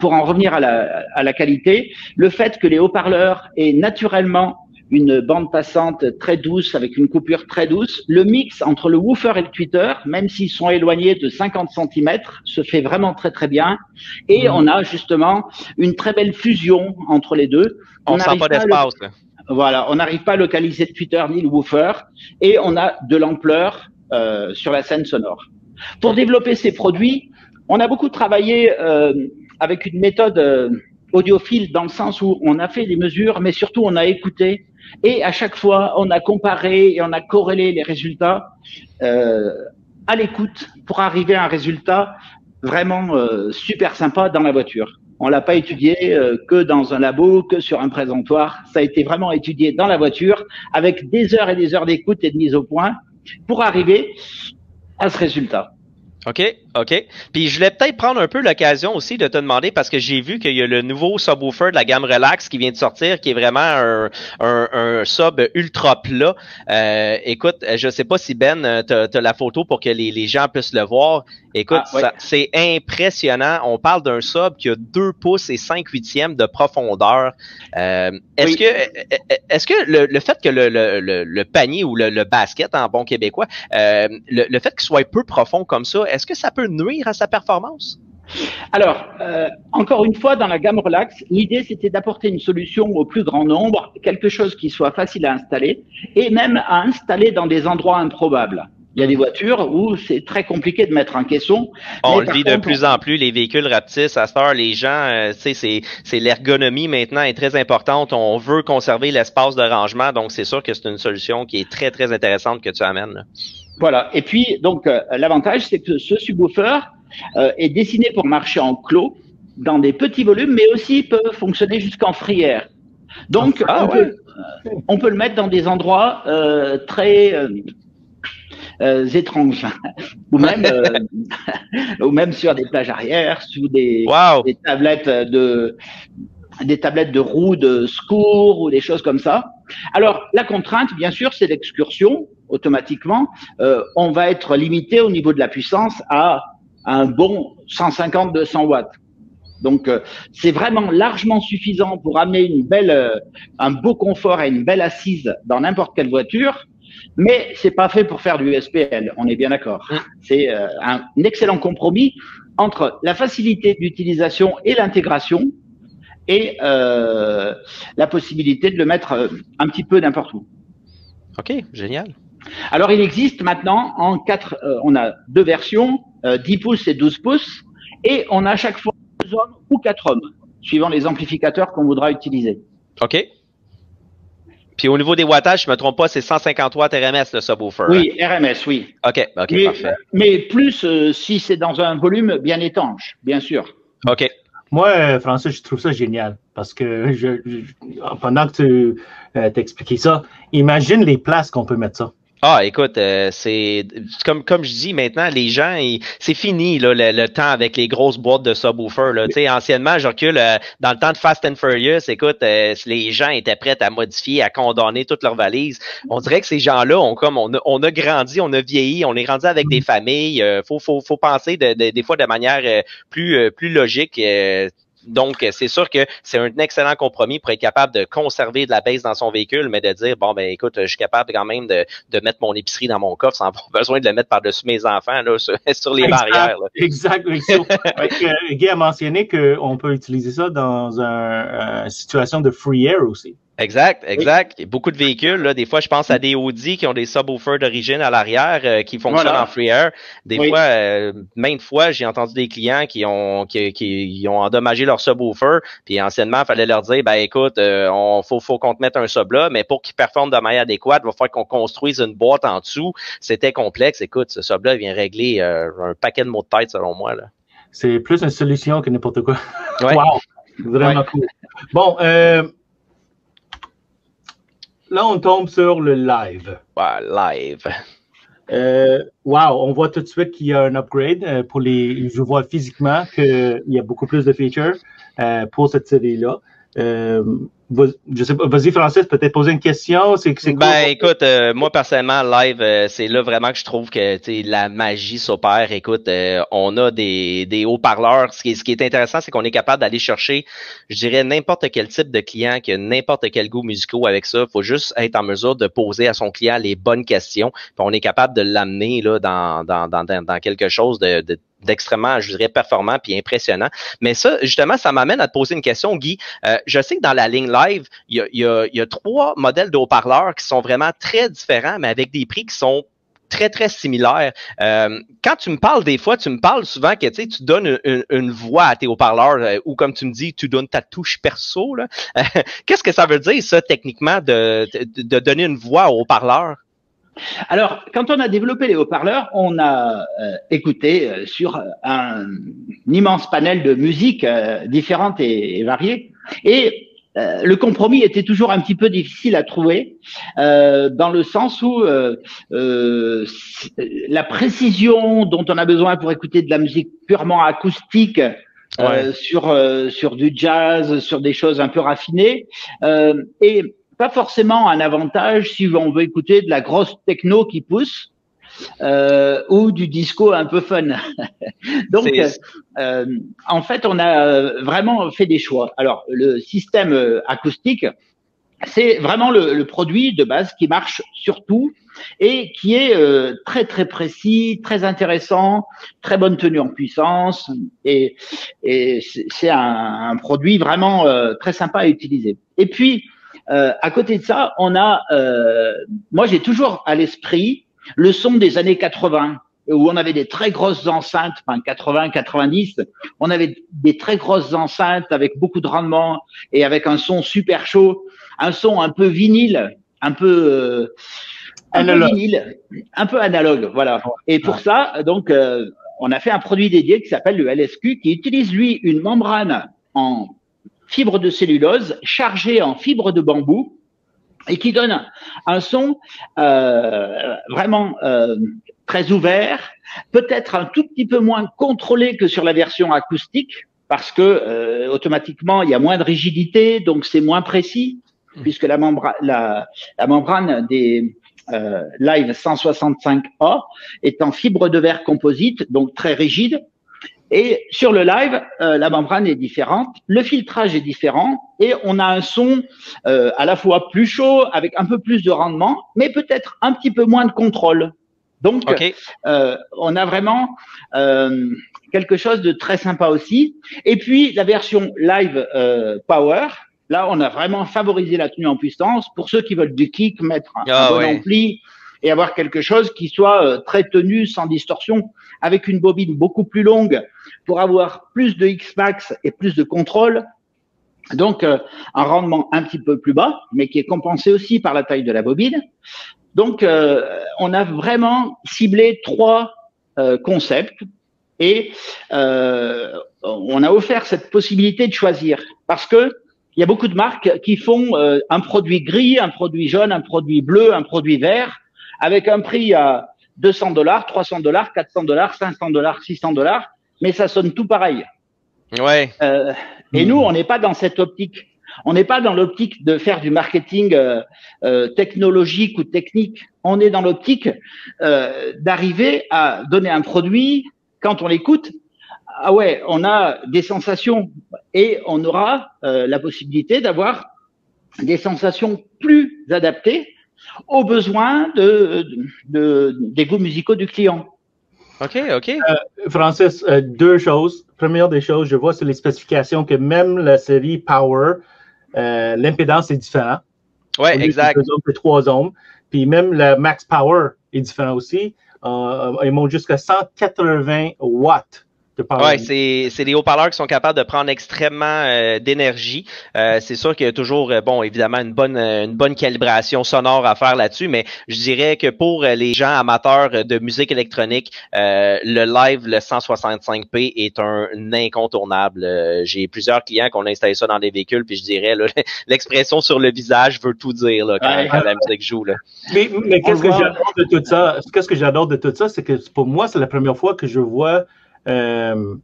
pour en revenir à la, à la qualité, le fait que les haut-parleurs aient naturellement une bande passante très douce avec une coupure très douce. Le mix entre le woofer et le tweeter, même s'ils sont éloignés de 50 cm, se fait vraiment très très bien. Et mmh. on a justement une très belle fusion entre les deux. On n'a pas d'espace. Voilà, on n'arrive pas à localiser le tweeter ni le woofer et on a de l'ampleur euh, sur la scène sonore. Pour développer ces produits, on a beaucoup travaillé euh, avec une méthode euh, audiophile dans le sens où on a fait des mesures, mais surtout on a écouté et à chaque fois, on a comparé et on a corrélé les résultats euh, à l'écoute pour arriver à un résultat vraiment euh, super sympa dans la voiture. On l'a pas étudié que dans un labo, que sur un présentoir. Ça a été vraiment étudié dans la voiture avec des heures et des heures d'écoute et de mise au point pour arriver à ce résultat. OK, OK? Puis je voulais peut-être prendre un peu l'occasion aussi de te demander, parce que j'ai vu qu'il y a le nouveau subwoofer de la gamme Relax qui vient de sortir, qui est vraiment un, un, un sub ultra plat. Euh, écoute, je sais pas si Ben, tu as, la photo pour que les, les, gens puissent le voir. Écoute, ah, c'est impressionnant. On parle d'un sub qui a 2 pouces et 5 huitièmes de profondeur. Euh, est-ce que est-ce que le, le, fait que le, le, le panier ou le, basket en bon québécois, euh, le, fait qu'il soit peu profond comme ça, est-ce que ça peut nuire à sa performance? Alors, euh, encore une fois, dans la gamme Relax, l'idée c'était d'apporter une solution au plus grand nombre, quelque chose qui soit facile à installer et même à installer dans des endroits improbables. Il y a des voitures où c'est très compliqué de mettre un caisson. On le vit de plus en plus, les véhicules rapetissent. À cette heure, les gens, euh, tu sais, c'est l'ergonomie maintenant est très importante. On veut conserver l'espace de rangement, donc c'est sûr que c'est une solution qui est très, très intéressante que tu amènes. Voilà. Et puis, donc, euh, l'avantage, c'est que ce subwoofer euh, est dessiné pour marcher en clos, dans des petits volumes, mais aussi peut fonctionner jusqu'en free air. Donc, ah, on, peut, on, peut, le mettre dans des endroits euh, très étranges, ou même, ou même sur des plages arrière, sous des, des tablettes de des tablettes de roues de secours ou des choses comme ça. Alors, la contrainte, bien sûr, c'est l'excursion. Automatiquement, euh, on va être limité au niveau de la puissance à un bon 150-200 watts. Donc, euh, c'est vraiment largement suffisant pour amener une belle, euh, un beau confort et une belle assise dans n'importe quelle voiture. Mais c'est pas fait pour faire du SPL. On est bien d'accord. Mmh. C'est un excellent compromis entre la facilité d'utilisation et l'intégration et euh, la possibilité de le mettre euh, un petit peu n'importe où. Ok, génial. Alors il existe maintenant en quatre, euh, on a deux versions, 10 pouces et 12 pouces, et on a à chaque fois deux hommes ou quatre hommes, suivant les amplificateurs qu'on voudra utiliser. OK. Puis au niveau des wattages, je ne me trompe pas, c'est 150 watts RMS le subwoofer. Oui, RMS, oui. OK, OK, mais, parfait. Mais plus si c'est dans un volume bien étanche, bien sûr. OK. Moi, François, je trouve ça génial parce que je, pendant que tu euh, t'expliquais ça, imagine les places qu'on peut mettre ça. Ah, écoute, euh, c'est comme comme je dis maintenant, les gens, c'est fini là, le, temps avec les grosses boîtes de subwoofer. Là. sais, anciennement, je recule euh, dans le temps de Fast and Furious, écoute, euh, les gens étaient prêts à modifier, à condamner toutes leurs valises. On dirait que ces gens-là ont comme on a, on a grandi, on a vieilli, on est grandi avec des familles. faut, faut, faut penser des fois de manière plus plus logique. Donc, c'est sûr que c'est un excellent compromis pour être capable de conserver de la baisse dans son véhicule, mais de dire, bon, ben écoute, je suis capable quand même de, de mettre mon épicerie dans mon coffre sans avoir besoin de le mettre par-dessus mes enfants, là, sur, les barrières. Exact. Guy a mentionné qu'on peut utiliser ça dans une situation de free air aussi. Exact, exact. Beaucoup de véhicules, là, des fois, je pense à des Audi qui ont des subwoofers d'origine à l'arrière euh, qui fonctionnent en free air. Des fois, euh, maintes fois, j'ai entendu des clients qui ont qui, qui ont endommagé leur subwoofer, puis anciennement, il fallait leur dire, ben écoute, euh, on faut faut qu'on te mette un sub là, mais pour qu'il performe de manière adéquate, il va falloir qu'on construise une boîte en dessous. C'était complexe. Écoute, ce sub là vient régler euh, un paquet de mots de tête selon moi là. C'est plus une solution que n'importe quoi. wow. Vraiment cool. Bon, euh, là, on tombe sur le live. Ouais, live. Euh, wow, on voit tout de suite qu'il y a un upgrade euh, pour les. Je vois physiquement qu'il y a beaucoup plus de features euh, pour cette série-là. Euh, je sais pas, vas-y Francis, peut-être poser une question. C'est, c'est ben écoute, euh, moi personnellement, live, euh, c'est là vraiment que je trouve que la magie s'opère. Écoute, euh, on a des, des haut-parleurs. Ce qui, est, ce qui est intéressant, c'est qu'on est capable d'aller chercher, je dirais, n'importe quel type de client qui a n'importe quel goût musicaux avec ça. Il faut juste être en mesure de poser à son client les bonnes questions. Puis on est capable de l'amener là dans, dans, dans, dans quelque chose de, de d'extrêmement, je dirais, performant puis impressionnant. Mais ça, justement, ça m'amène à te poser une question, Guy. Euh, je sais que dans la ligne live, il y a, trois modèles de haut-parleurs qui sont vraiment très différents, mais avec des prix qui sont très, très similaires. Euh, quand tu me parles des fois, tu me parles souvent que tu donnes une, une, voix à tes haut-parleurs euh, ou comme tu me dis, tu donnes ta touche perso. Qu'est-ce que ça veut dire, ça, techniquement, de donner une voix aux haut-parleurs? Alors, quand on a développé les haut-parleurs, on a euh, écouté euh, sur un, immense panel de musiques euh, différentes et, variées. Et le compromis était toujours un petit peu difficile à trouver, dans le sens où la précision dont on a besoin pour écouter de la musique purement acoustique sur sur du jazz, sur des choses un peu raffinées, et pas forcément un avantage si on veut écouter de la grosse techno qui pousse euh, ou du disco un peu fun. Donc, euh, en fait, on a vraiment fait des choix. Alors, le système euh, acoustique, c'est vraiment le, le, produit de base qui marche surtout et qui est euh, très très précis, très intéressant, très bonne tenue en puissance et, et c'est un, un, produit vraiment euh, très sympa à utiliser. Et puis euh, à côté de ça, on a, euh, moi j'ai toujours à l'esprit le son des années 80 où on avait des très grosses enceintes, enfin 80, 90, on avait des très grosses enceintes avec beaucoup de rendement et avec un son super chaud, un son un peu vinyle, un peu euh, un peu vinyle, un peu analogue, voilà. Et pour ça, donc, euh, on a fait un produit dédié qui s'appelle le LSQ, qui utilise lui une membrane en fibre de cellulose chargée en fibre de bambou et qui donne un son euh, vraiment euh, très ouvert, peut-être un tout petit peu moins contrôlé que sur la version acoustique, parce que euh, automatiquement il y a moins de rigidité, donc c'est moins précis, puisque la, membrane, la, la membrane des euh, Live 165A est en fibre de verre composite, donc très rigide, et sur le live, euh, la membrane est différente, le filtrage est différent et on a un son euh, à la fois plus chaud, avec un peu plus de rendement, mais peut-être un petit peu moins de contrôle. Donc, euh, on a vraiment euh, quelque chose de très sympa aussi. Et puis, la version live euh, power, là, on a vraiment favorisé la tenue en puissance pour ceux qui veulent du kick, mettre un, ah, bon ampli et avoir quelque chose qui soit euh, très tenu, sans distorsion, avec une bobine beaucoup plus longue pour avoir plus de X-Max et plus de contrôle. Donc, euh, un rendement un petit peu plus bas, mais qui est compensé aussi par la taille de la bobine. Donc, euh, on a vraiment ciblé trois concepts et on a offert cette possibilité de choisir parce que il y a beaucoup de marques qui font un produit gris, un produit jaune, un produit bleu, un produit vert, avec un prix à 200 dollars, 300 dollars, 400 dollars, 500 dollars, 600 dollars, mais ça sonne tout pareil. Ouais. Euh, et nous, on n'est pas dans cette optique. On n'est pas dans l'optique de faire du marketing euh, euh, technologique ou technique. On est dans l'optique euh, d'arriver à donner un produit quand on l'écoute. Ah ouais, on a des sensations et on aura euh, la possibilité d'avoir des sensations plus adaptées aux besoins de, de, des goûts musicaux du client. OK, OK. Euh, Francis, euh, deux choses. Première des choses, je vois sur les spécifications que même la série Power, euh, l'impédance est différente. Oui, exact. Deux ohms, trois ohms. Puis même la Max Power est différent aussi. Ils montent jusqu'à 180 watts Oui, c'est des haut-parleurs qui sont capables de prendre extrêmement euh, d'énergie. Euh, c'est sûr qu'il y a toujours, euh, bon, évidemment, une bonne, une bonne calibration sonore à faire là-dessus, mais je dirais que pour les gens amateurs de musique électronique, le live, le 165p est un incontournable. J'ai plusieurs clients qui ont installé ça dans des véhicules, puis je dirais, l'expression sur le visage veut tout dire là, quand, la musique joue. Là. Mais, mais qu'est-ce que j'adore de tout ça? Qu'est-ce que j'adore de tout ça, c'est que pour moi, c'est la première fois que je vois euh, euh, une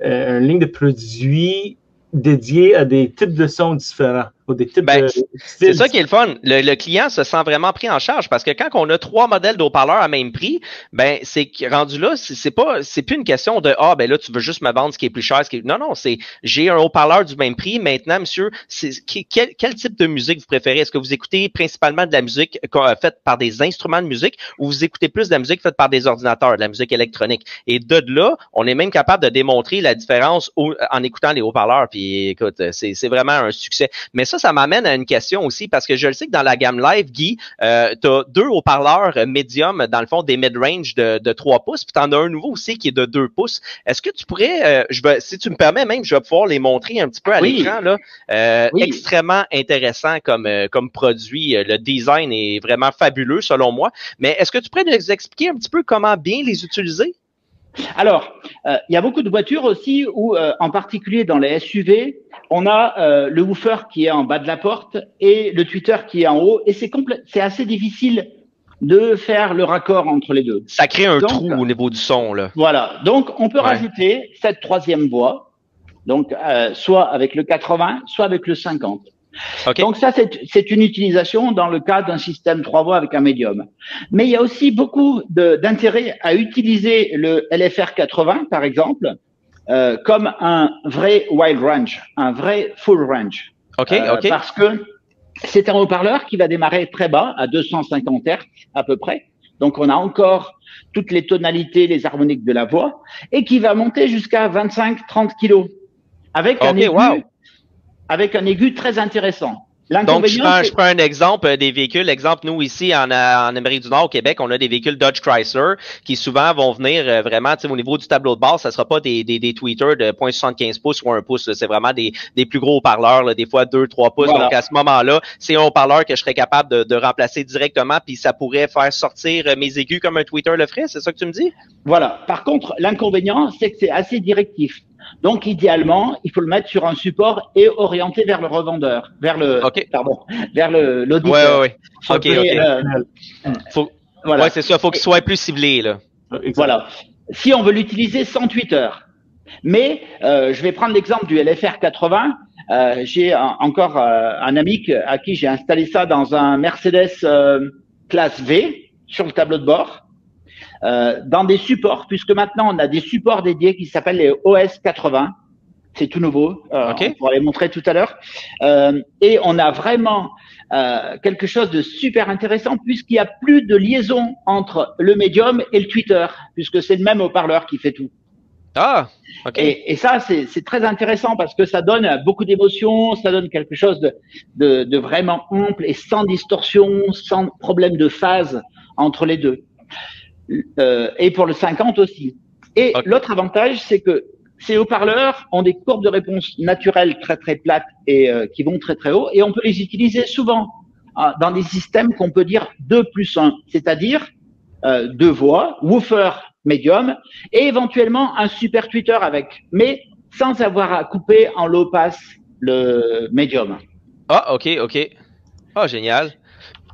ligne de produits dédiée à des types de sons différents. Ben, c'est ça qui est le fun. Le, client se sent vraiment pris en charge parce que quand on a trois modèles de haut-parleurs à même prix, ben c'est rendu là, c'est pas, c'est plus une question de ah ben là tu veux juste me vendre ce qui est plus cher. Ce qui non non, c'est j'ai un haut-parleur du même prix. Maintenant, monsieur, quel, quel type de musique vous préférez? Est-ce que vous écoutez principalement de la musique faite par des instruments de musique ou vous écoutez plus de la musique faite par des ordinateurs, de la musique électronique? Et de là, on est même capable de démontrer la différence en écoutant les haut-parleurs. Puis écoute, c'est vraiment un succès. Mais ça, ça m'amène à une question aussi, parce que je le sais que dans la gamme live, Guy, euh, tu as deux haut-parleurs médium, dans le fond, des mid-range de, de 3 pouces, puis tu en as un nouveau aussi qui est de 2 pouces. Est-ce que tu pourrais, euh, je vais, si tu me permets même, je vais pouvoir les montrer un petit peu à l'écran. là. Euh, extrêmement intéressant comme, euh, comme produit. Le design est vraiment fabuleux, selon moi. Mais est-ce que tu pourrais nous expliquer un petit peu comment bien les utiliser? Alors, euh, il y a beaucoup de voitures aussi où, euh, en particulier dans les SUV, on a euh, le woofer qui est en bas de la porte et le tweeter qui est en haut, et c'est c'est assez difficile de faire le raccord entre les deux. Ça crée un trou au niveau du son, là. Voilà. Donc, on peut rajouter cette troisième voie, donc soit avec le 80, soit avec le 50. Donc ça, c'est une utilisation dans le cas d'un système trois voies avec un médium. Mais il y a aussi beaucoup d'intérêt à utiliser le LFR 80, par exemple, euh, comme un vrai wide range, un vrai full range. Ok, euh, ok. Parce que c'est un haut-parleur qui va démarrer très bas, à 250 Hz à peu près. Donc on a encore toutes les tonalités, les harmoniques de la voix, et qui va monter jusqu'à 25-30 kg. Avec un aigu avec un aigu très intéressant. Donc, je prends, je prends, un exemple euh, des véhicules. Exemple, nous, ici, en, en, Amérique du Nord, au Québec, on a des véhicules Dodge Chrysler qui souvent vont venir euh, vraiment, au niveau du tableau de base, ça sera pas des, des, des tweeters de 0.75 pouces ou 1 pouce. C'est vraiment des, des plus gros haut-parleurs, des fois 2, 3 pouces. Donc, à ce moment-là, c'est un haut-parleur que je serais capable de, de, remplacer directement, puis ça pourrait faire sortir euh, mes aigus comme un tweeter le ferait. C'est ça que tu me dis? Voilà. Par contre, l'inconvénient, c'est que c'est assez directif. Donc, idéalement, il faut le mettre sur un support et orienté vers le revendeur, vers le, pardon, vers le l'auditeur. Ouais, ouais, Ok, ok. Euh, c'est ça. Il faut qu'il soit plus ciblé là. Voilà. Si on veut l'utiliser sans Twitter, mais euh, je vais prendre l'exemple du LFR 80. Euh, j'ai encore euh, un ami à qui j'ai installé ça dans un Mercedes euh, classe V sur le tableau de bord. Euh, dans des supports, puisque maintenant on a des supports dédiés qui s'appellent les OS 80. C'est tout nouveau. Euh, On pourra les montrer tout à l'heure. Euh, et on a vraiment euh, quelque chose de super intéressant puisqu'il n'y a plus de liaison entre le médium et le Twitter, puisque c'est le même haut-parleur qui fait tout. Ah, ok. Et, et ça, c'est très intéressant parce que ça donne beaucoup d'émotions, ça donne quelque chose de, de, de, vraiment ample et sans distorsion, sans problème de phase entre les deux. Euh, et pour le 50 aussi. Et l'autre avantage, c'est que ces haut-parleurs ont des courbes de réponse naturelles très très plates et euh, qui vont très très haut, et on peut les utiliser souvent euh, dans des systèmes qu'on peut dire 2 plus 1, c'est-à-dire deux voix, woofer médium, et éventuellement un super tweeter avec, mais sans avoir à couper en low pass le médium. Ah, ok, ok. Ah, génial.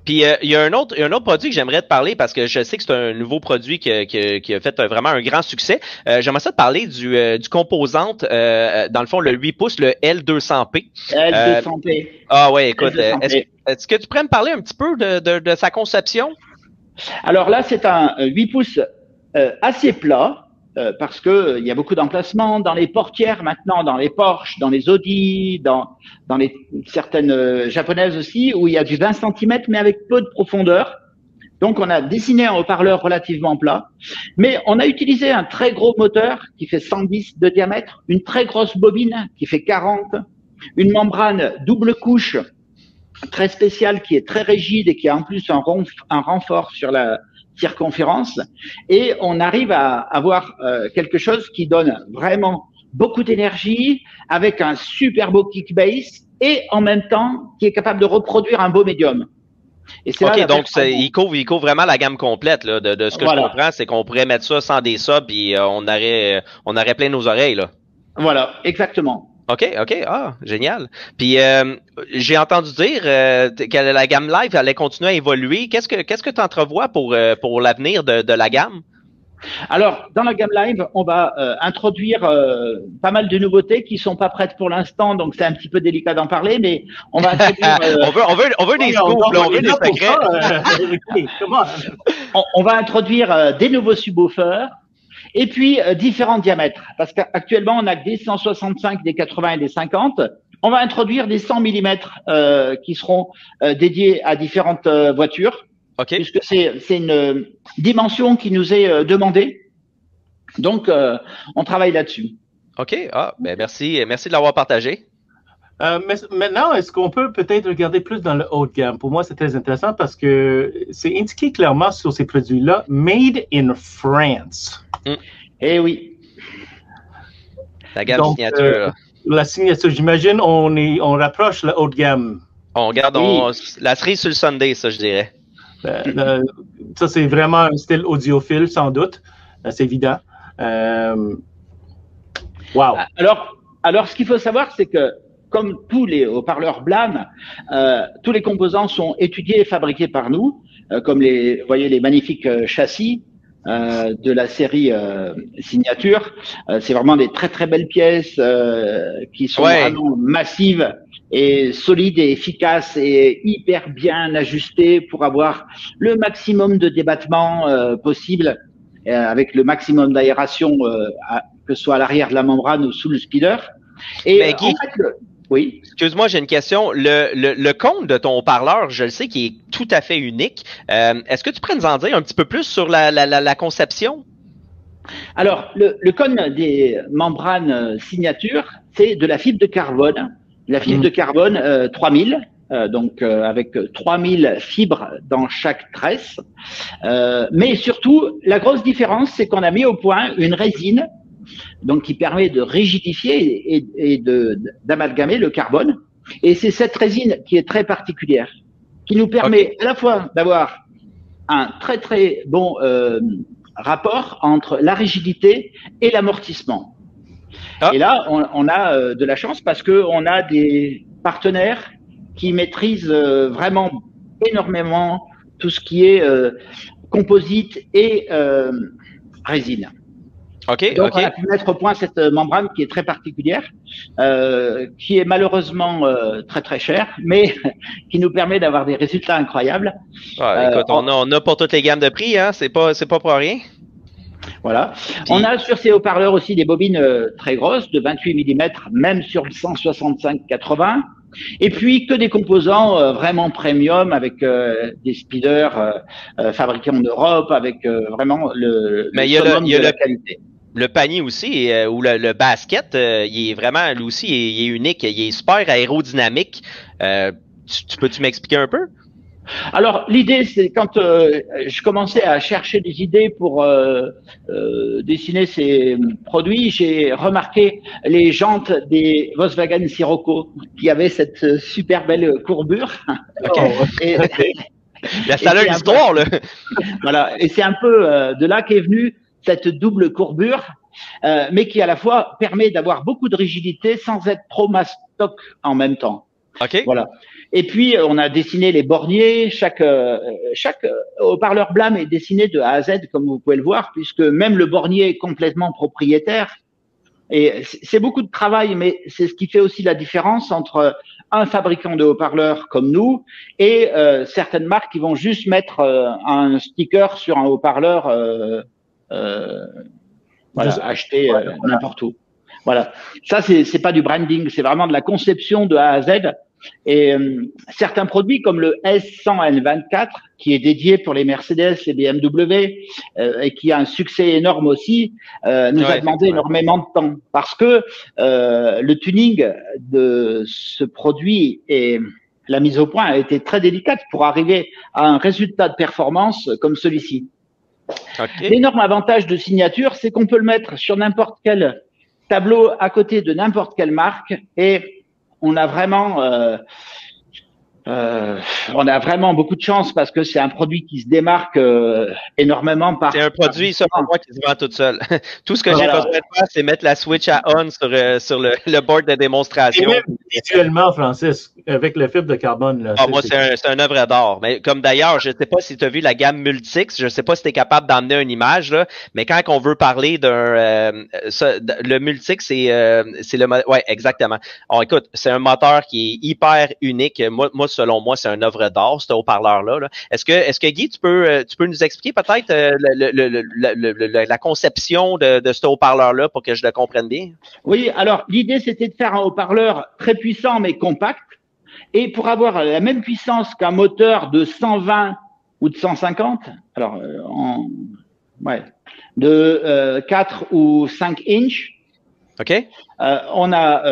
Puis euh, il y a un autre, un autre produit que j'aimerais te parler parce que je sais que c'est un nouveau produit qui, qui, a fait vraiment un grand succès. Euh, j'aimerais ça te parler du, euh, du composante, dans le fond, le 8 pouces, le L200P. L200P. ah ouais, écoute, est-ce que tu pourrais me parler un petit peu de, de, de sa conception? Alors là, c'est un 8 pouces assez plat, euh, parce que euh, il y a beaucoup d'emplacements dans les portières maintenant, dans les Porsche, dans les Audi, dans dans les certaines euh, japonaises aussi où il y a du 20 cm mais avec peu de profondeur. Donc on a dessiné un haut-parleur relativement plat, mais on a utilisé un très gros moteur qui fait 110 de diamètre, une très grosse bobine qui fait 40, une membrane double couche très spéciale qui est très rigide et qui a en plus un, un renfort sur la circonférence et on arrive à avoir euh, quelque chose qui donne vraiment beaucoup d'énergie avec un super beau kickbase et en même temps qui est capable de reproduire un beau médium. OK, donc il couvre, il couvre vraiment la gamme complète là, de, de ce que je comprends, c'est qu'on pourrait mettre ça sans des subs puis euh, on aurait on aurait plein nos oreilles là. Voilà, exactement. OK, OK. Ah, génial. Puis euh, j'ai entendu dire euh, que la gamme live allait continuer à évoluer. Qu'est-ce que qu'est-ce que tu entrevois pour, euh, pour l'avenir de, de, la gamme? Alors, dans la gamme live, on va introduire pas mal de nouveautés qui sont pas prêtes pour l'instant, donc c'est un petit peu délicat d'en parler, mais on va introduire. on veut, on veut, on veut des scoops, on veut des secrets. on, on, va introduire des nouveaux subwoofers. Et puis, euh, différents diamètres, parce qu'actuellement, on a des 165, des 80 et des 50. On va introduire des 100 mm euh, qui seront euh, dédiés à différentes euh, voitures, okay. puisque c'est une dimension qui nous est demandée. Donc, on travaille là-dessus. OK. Ah, ben merci, merci de l'avoir partagé. Euh, mais maintenant, est-ce qu'on peut peut-être regarder plus dans le haut de gamme? Pour moi, c'est très intéressant parce que c'est indiqué clairement sur ces produits-là, Made in France. Mm. Eh oui. La gamme signature. Euh, la signature, j'imagine, on, est, on rapproche le haut de gamme. On regarde la cerise sur le Sunday, ça, je dirais. Euh, ça, c'est vraiment un style audiophile, sans doute. c'est évident. wow. Alors, alors, ce qu'il faut savoir, c'est que comme tous les haut-parleurs Blam, euh, tous les composants sont étudiés et fabriqués par nous, euh, comme les, vous voyez les magnifiques euh, châssis euh, de la série euh, Signature. c'est vraiment des très très belles pièces qui sont vraiment massives et solides et efficaces et hyper bien ajustées pour avoir le maximum de débattement possible avec le maximum d'aération, que ce soit à l'arrière de la membrane ou sous le speeder. Et en fait, oui. Excuse-moi, j'ai une question. Le, le, le compte de ton parleur, je le sais, qui est tout à fait unique. Euh, est-ce que tu pourrais nous en dire un petit peu plus sur la, la, la, conception? Alors, le, le cône des membranes euh, signature, c'est de la fibre de carbone. La fibre mmh. de carbone euh, 3000, euh, donc euh, avec 3000 fibres dans chaque tresse. mais surtout, la grosse différence, c'est qu'on a mis au point une résine donc qui permet de rigidifier et, et d'amalgamer le carbone. Et c'est cette résine qui est très particulière, qui nous permet à la fois d'avoir un très très bon euh, rapport entre la rigidité et l'amortissement. Ah. Et là, on, on a euh, de la chance parce que on a des partenaires qui maîtrisent euh, vraiment énormément tout ce qui est euh, composite et résine. Okay, Donc, on a pu mettre au point cette euh, membrane qui est très particulière, euh, qui est malheureusement euh, très très chère, mais qui nous permet d'avoir des résultats incroyables. Ouais, écoute, on, a, on a pour toutes les gammes de prix, hein, c'est pas c'est pas pour rien. Voilà. On a sur ces haut-parleurs aussi des bobines très grosses, de 28 mm, même sur le 165-80. Et puis que des composants vraiment premium avec des speeders fabriqués en Europe, avec vraiment le, Mais il y a, le, la qualité le panier aussi, euh, ou le, basket, euh, il est vraiment, lui aussi, il est, unique. Il est super aérodynamique. Euh, tu, peux-tu m'expliquer un peu? Alors, l'idée, c'est quand je commençais à chercher des idées pour dessiner ces produits, j'ai remarqué les jantes des Volkswagen Sirocco qui avaient cette super belle courbure. Et, La salle l'histoire, là. voilà. Et c'est un peu de là qu'est venue cette double courbure, euh, mais qui à la fois permet d'avoir beaucoup de rigidité sans être trop mastoc en même temps. Ok. Voilà. Et puis on a dessiné les borniers. Chaque euh, chaque euh, haut-parleur blâme est dessiné de A à Z, comme vous pouvez le voir, puisque même le bornier est complètement propriétaire. Et c'est beaucoup de travail, mais c'est ce qui fait aussi la différence entre un fabricant de haut-parleurs comme nous et euh, certaines marques qui vont juste mettre un sticker sur un haut-parleur euh, voilà, acheter euh, n'importe où. Voilà. Ça, c'est pas du branding, c'est vraiment de la conception de A à Z. Et euh, certains produits comme le S100N24, qui est dédié pour les Mercedes et BMW euh, et qui a un succès énorme aussi, euh, nous a demandé énormément de temps parce que le tuning de ce produit et la mise au point a été très délicate pour arriver à un résultat de performance comme celui-ci. L'énorme avantage de signature, c'est qu'on peut le mettre sur n'importe quel tableau à côté de n'importe quelle marque et on a vraiment euh, euh, on a vraiment beaucoup de chance parce que c'est un produit qui se démarque euh, énormément par. C'est un produit, selon moi, qui se vend tout seul. tout ce que j'ai besoin de faire, c'est mettre la switch à on sur, euh, sur le, le, board de démonstration. Et visuellement, Francis, avec le fibre de carbone. Là, ah, moi, c'est un, un œuvre d'or. Mais comme d'ailleurs, je ne sais pas si tu as vu la gamme Multix, je ne sais pas si tu es capable d'emmener une image, là, mais quand on veut parler d'un. Euh, le Multix, c'est euh, le. Ouais, exactement. Alors, écoute, c'est un moteur qui est hyper unique. Moi, moi selon moi, c'est un œuvre d'art, ce haut-parleur-là. Est-ce que, est-ce que Guy, tu peux, euh, tu peux nous expliquer peut-être euh, la conception de, de ce haut-parleur-là pour que je le comprenne bien? Oui, alors l'idée, c'était de faire un haut-parleur très puissant mais compact. Et pour avoir la même puissance qu'un moteur de 120 ou de 150, alors euh, en, ouais, de 4 ou 5 inches, OK. on a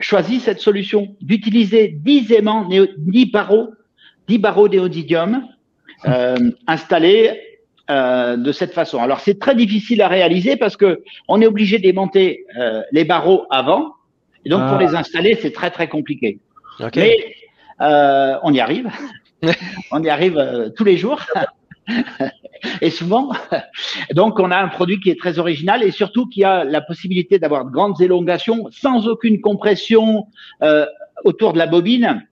choisi cette solution d'utiliser 10 aimants, 10 barreaux, 10 barreaux d'éodidium euh, installés euh, de cette façon. Alors c'est très difficile à réaliser parce que on est obligé démonter euh, les barreaux avant, et donc pour ah. les installer c'est très très compliqué. Mais euh, on y arrive, on y arrive tous les jours. et souvent, donc on a un produit qui est très original et surtout qui a la possibilité d'avoir de grandes élongations sans aucune compression euh, autour de la bobine,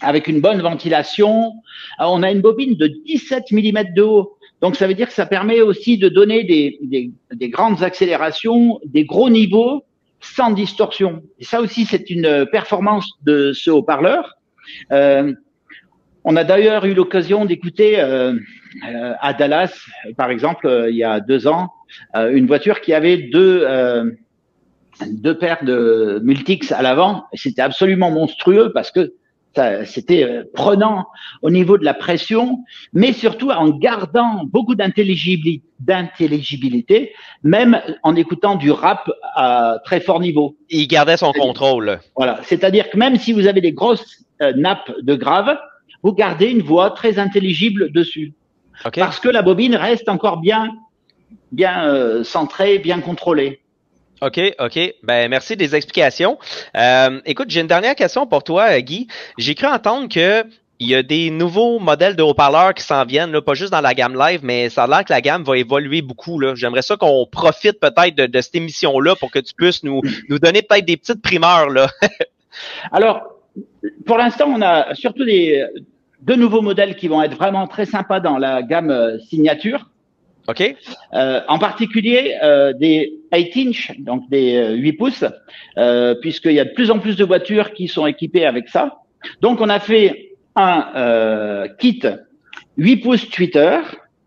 avec une bonne ventilation. Euh, on a une bobine de 17 mm de haut. Donc ça veut dire que ça permet aussi de donner des, des, des grandes accélérations, des gros niveaux sans distorsion. Et ça aussi, c'est une performance de ce haut-parleur. Euh, on a d'ailleurs eu l'occasion d'écouter euh, euh, à Dallas, par exemple, euh, il y a deux ans, une voiture qui avait deux, deux paires de Multix à l'avant. C'était absolument monstrueux parce que c'était prenant au niveau de la pression, mais surtout en gardant beaucoup d'intelligibilité, même en écoutant du rap à très fort niveau. Il gardait son contrôle. Voilà, c'est-à-dire que même si vous avez des grosses nappes de grave, vous gardez une voix très intelligible dessus. Parce que la bobine reste encore bien, bien euh, centrée, bien contrôlée. OK, OK. Ben, merci des explications. Euh, écoute, j'ai une dernière question pour toi, Guy. J'ai cru entendre que il y a des nouveaux modèles de haut-parleurs qui s'en viennent, là, pas juste dans la gamme live, mais ça a l'air que la gamme va évoluer beaucoup. J'aimerais ça qu'on profite peut-être de, cette émission-là pour que tu puisses nous, nous donner peut-être des petites primeurs. Là. Alors, pour l'instant, on a surtout des, deux nouveaux modèles qui vont être vraiment très sympas dans la gamme euh, signature. OK. Euh, en particulier euh, des 8 inch, donc des 8 pouces, puisqu'il y a de plus en plus de voitures qui sont équipées avec ça. Donc on a fait un kit 8 pouces Twitter.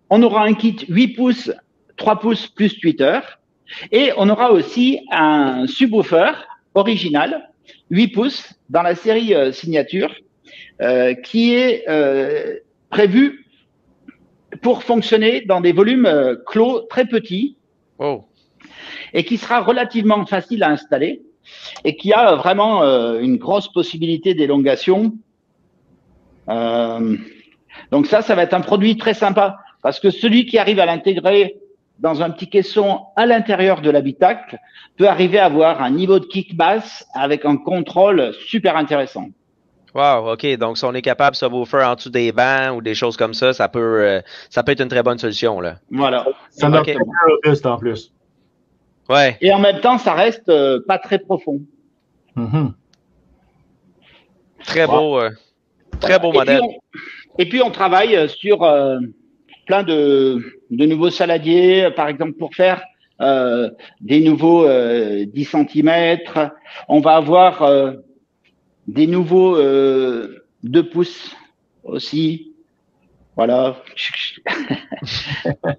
On aura un kit 8 pouces, 3 pouces plus Twitter. Et on aura aussi un subwoofer original 8 pouces dans la série signature euh, qui est euh, prévu pour fonctionner dans des volumes euh, clos très petits oh. et qui sera relativement facile à installer et qui a vraiment une grosse possibilité d'élongation. donc ça, ça va être un produit très sympa parce que celui qui arrive à l'intégrer dans un petit caisson à l'intérieur de l'habitacle peut arriver à avoir un niveau de kick basse avec un contrôle super intéressant. Wow, OK. Donc, si on est capable de subwoofer en dessous des bancs ou des choses comme ça, ça peut, euh, ça peut être une très bonne solution. Là. Voilà. Ça okay. robuste en plus. Ouais. Et en même temps, ça reste euh, pas très profond. Mm-hmm. Très beau, euh, très beau modèle. et puis, on travaille sur plein de, de, nouveaux saladiers, par exemple, pour faire des nouveaux 10 cm. On va avoir des nouveaux euh, 2 pouces aussi. Voilà.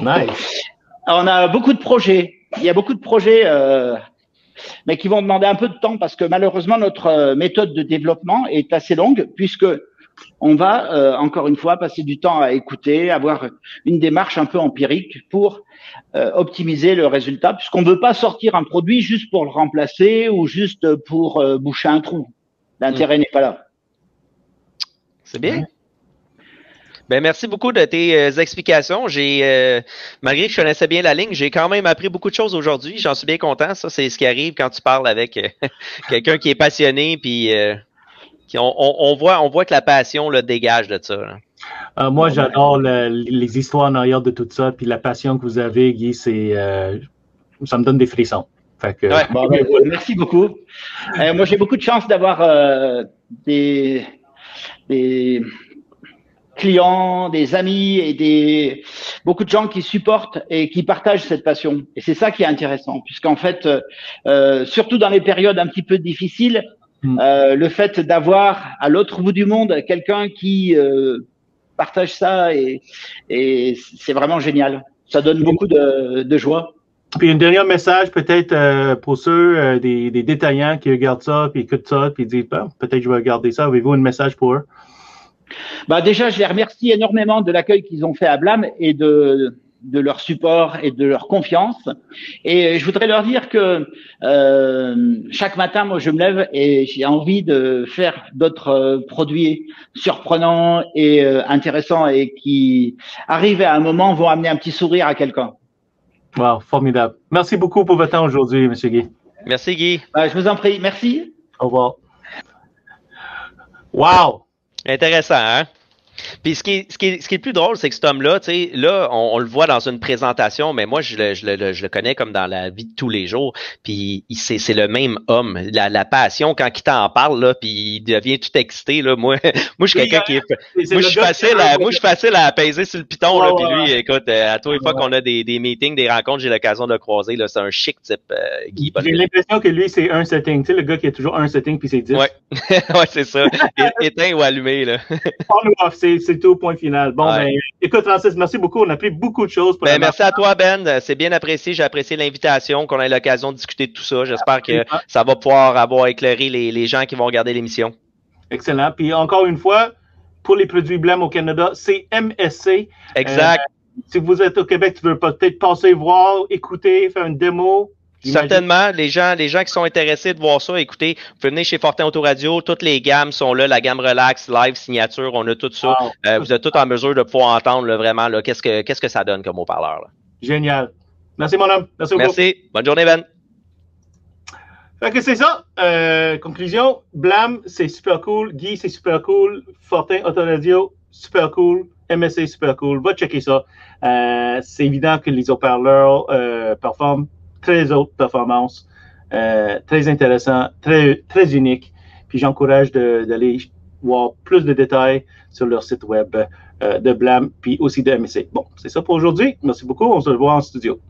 nice. On a beaucoup de projets. Il y a beaucoup de projets, euh, mais qui vont demander un peu de temps parce que malheureusement notre euh, méthode de développement est assez longue puisque on va euh, encore une fois passer du temps à écouter, avoir une démarche un peu empirique pour euh, optimiser le résultat, puisqu'on ne veut pas sortir un produit juste pour le remplacer ou juste pour euh, boucher un trou. L'intérêt n'est pas là. C'est bien. Ben, merci beaucoup de tes euh, explications. J'ai, euh, malgré que je connaissais bien la ligne, j'ai quand même appris beaucoup de choses aujourd'hui. J'en suis bien content. Ça, c'est ce qui arrive quand tu parles avec euh, quelqu'un qui est passionné, puis on, voit, on voit que la passion le dégage de ça. moi, j'adore les histoires en arrière de tout ça, puis la passion que vous avez, Guy, c'est, ça me donne des frissons. Ben, merci beaucoup. moi, j'ai beaucoup de chance d'avoir des, des clients, des amis et des beaucoup de gens qui supportent et qui partagent cette passion. Et c'est ça qui est intéressant, puisqu'en fait, euh, surtout dans les périodes un petit peu difficiles, mm. euh, le fait d'avoir à l'autre bout du monde quelqu'un qui euh, partage ça et, et c'est vraiment génial. Ça donne beaucoup de, de joie. Puis un dernier message peut-être euh, pour ceux euh, des, des, détaillants qui regardent ça, puis écoutent ça, puis disent bah, peut-être je vais regarder ça. Avez-vous un message pour eux? Bah déjà, je les remercie énormément de l'accueil qu'ils ont fait à Blam et de, de leur support et de leur confiance. Et je voudrais leur dire que euh, chaque matin, moi, je me lève et j'ai envie de faire d'autres euh, produits surprenants et euh, intéressants et qui, arrivent à un moment, vont amener un petit sourire à quelqu'un. Wow, formidable. Merci beaucoup pour votre temps aujourd'hui, Monsieur Guy. Merci, Guy. Je vous en prie. Merci. Au revoir. Wow! Intéressant, hein? Puis ce qui, est, ce, qui est, ce qui est le plus drôle, c'est que cet homme-là, tu sais, là, on, le voit dans une présentation, mais moi, je le, je, le, je le connais comme dans la vie de tous les jours. Puis c'est le même homme. La, la passion, quand il t'en parle, là, puis il devient tout excité, là. Moi, moi je suis quelqu'un qui est. Moi, je suis facile à, moi, je suis facile à apaiser sur le piton, là. Puis lui, écoute, euh, à tous les fois qu'on a des, des meetings, des rencontres, j'ai l'occasion de le croiser, là. C'est un chic type, euh, Guy J'ai l'impression que lui, c'est un setting. Tu sais, le gars qui a toujours un setting, puis c'est 10. Ouais, ouais c'est ça. Éteint ou allumé, là. c'est tout, point final. Bon, ben, écoute, Francis, merci beaucoup. On a appris beaucoup de choses. Ben, merci à toi, Ben. C'est bien apprécié. J'ai apprécié l'invitation, qu'on ait l'occasion de discuter de tout ça. J'espère que ça va pouvoir avoir éclairé les, gens qui vont regarder l'émission. Excellent. Puis encore une fois, pour les produits blêmes au Canada, c'est MSC. Exact. Euh, si vous êtes au Québec, tu veux peut-être passer voir, écouter, faire une démo. Certainement, les gens, les gens qui sont intéressés de voir ça, écoutez, vous pouvez venir chez Fortin Autoradio, toutes les gammes sont là, la gamme Relax, Live, Signature, on a tout ça. Euh, vous êtes tout en mesure de pouvoir entendre vraiment qu'est-ce que qu'est-ce que ça donne comme haut-parleur. Génial. Merci mon homme. Merci beaucoup. Merci. Bonne journée, Ben. Fait que c'est ça. Euh, conclusion, Blam, c'est super cool. Guy, c'est super cool. Fortin Autoradio, super cool. MSC, super cool. Va checker ça. Euh, c'est évident que les haut-parleurs performent très haute performance, euh, très intéressant, très, unique. Puis j'encourage d'aller voir plus de détails sur leur site web euh, de Blam, puis aussi de MSC. Bon, c'est ça pour aujourd'hui. Merci beaucoup. On se revoit en studio.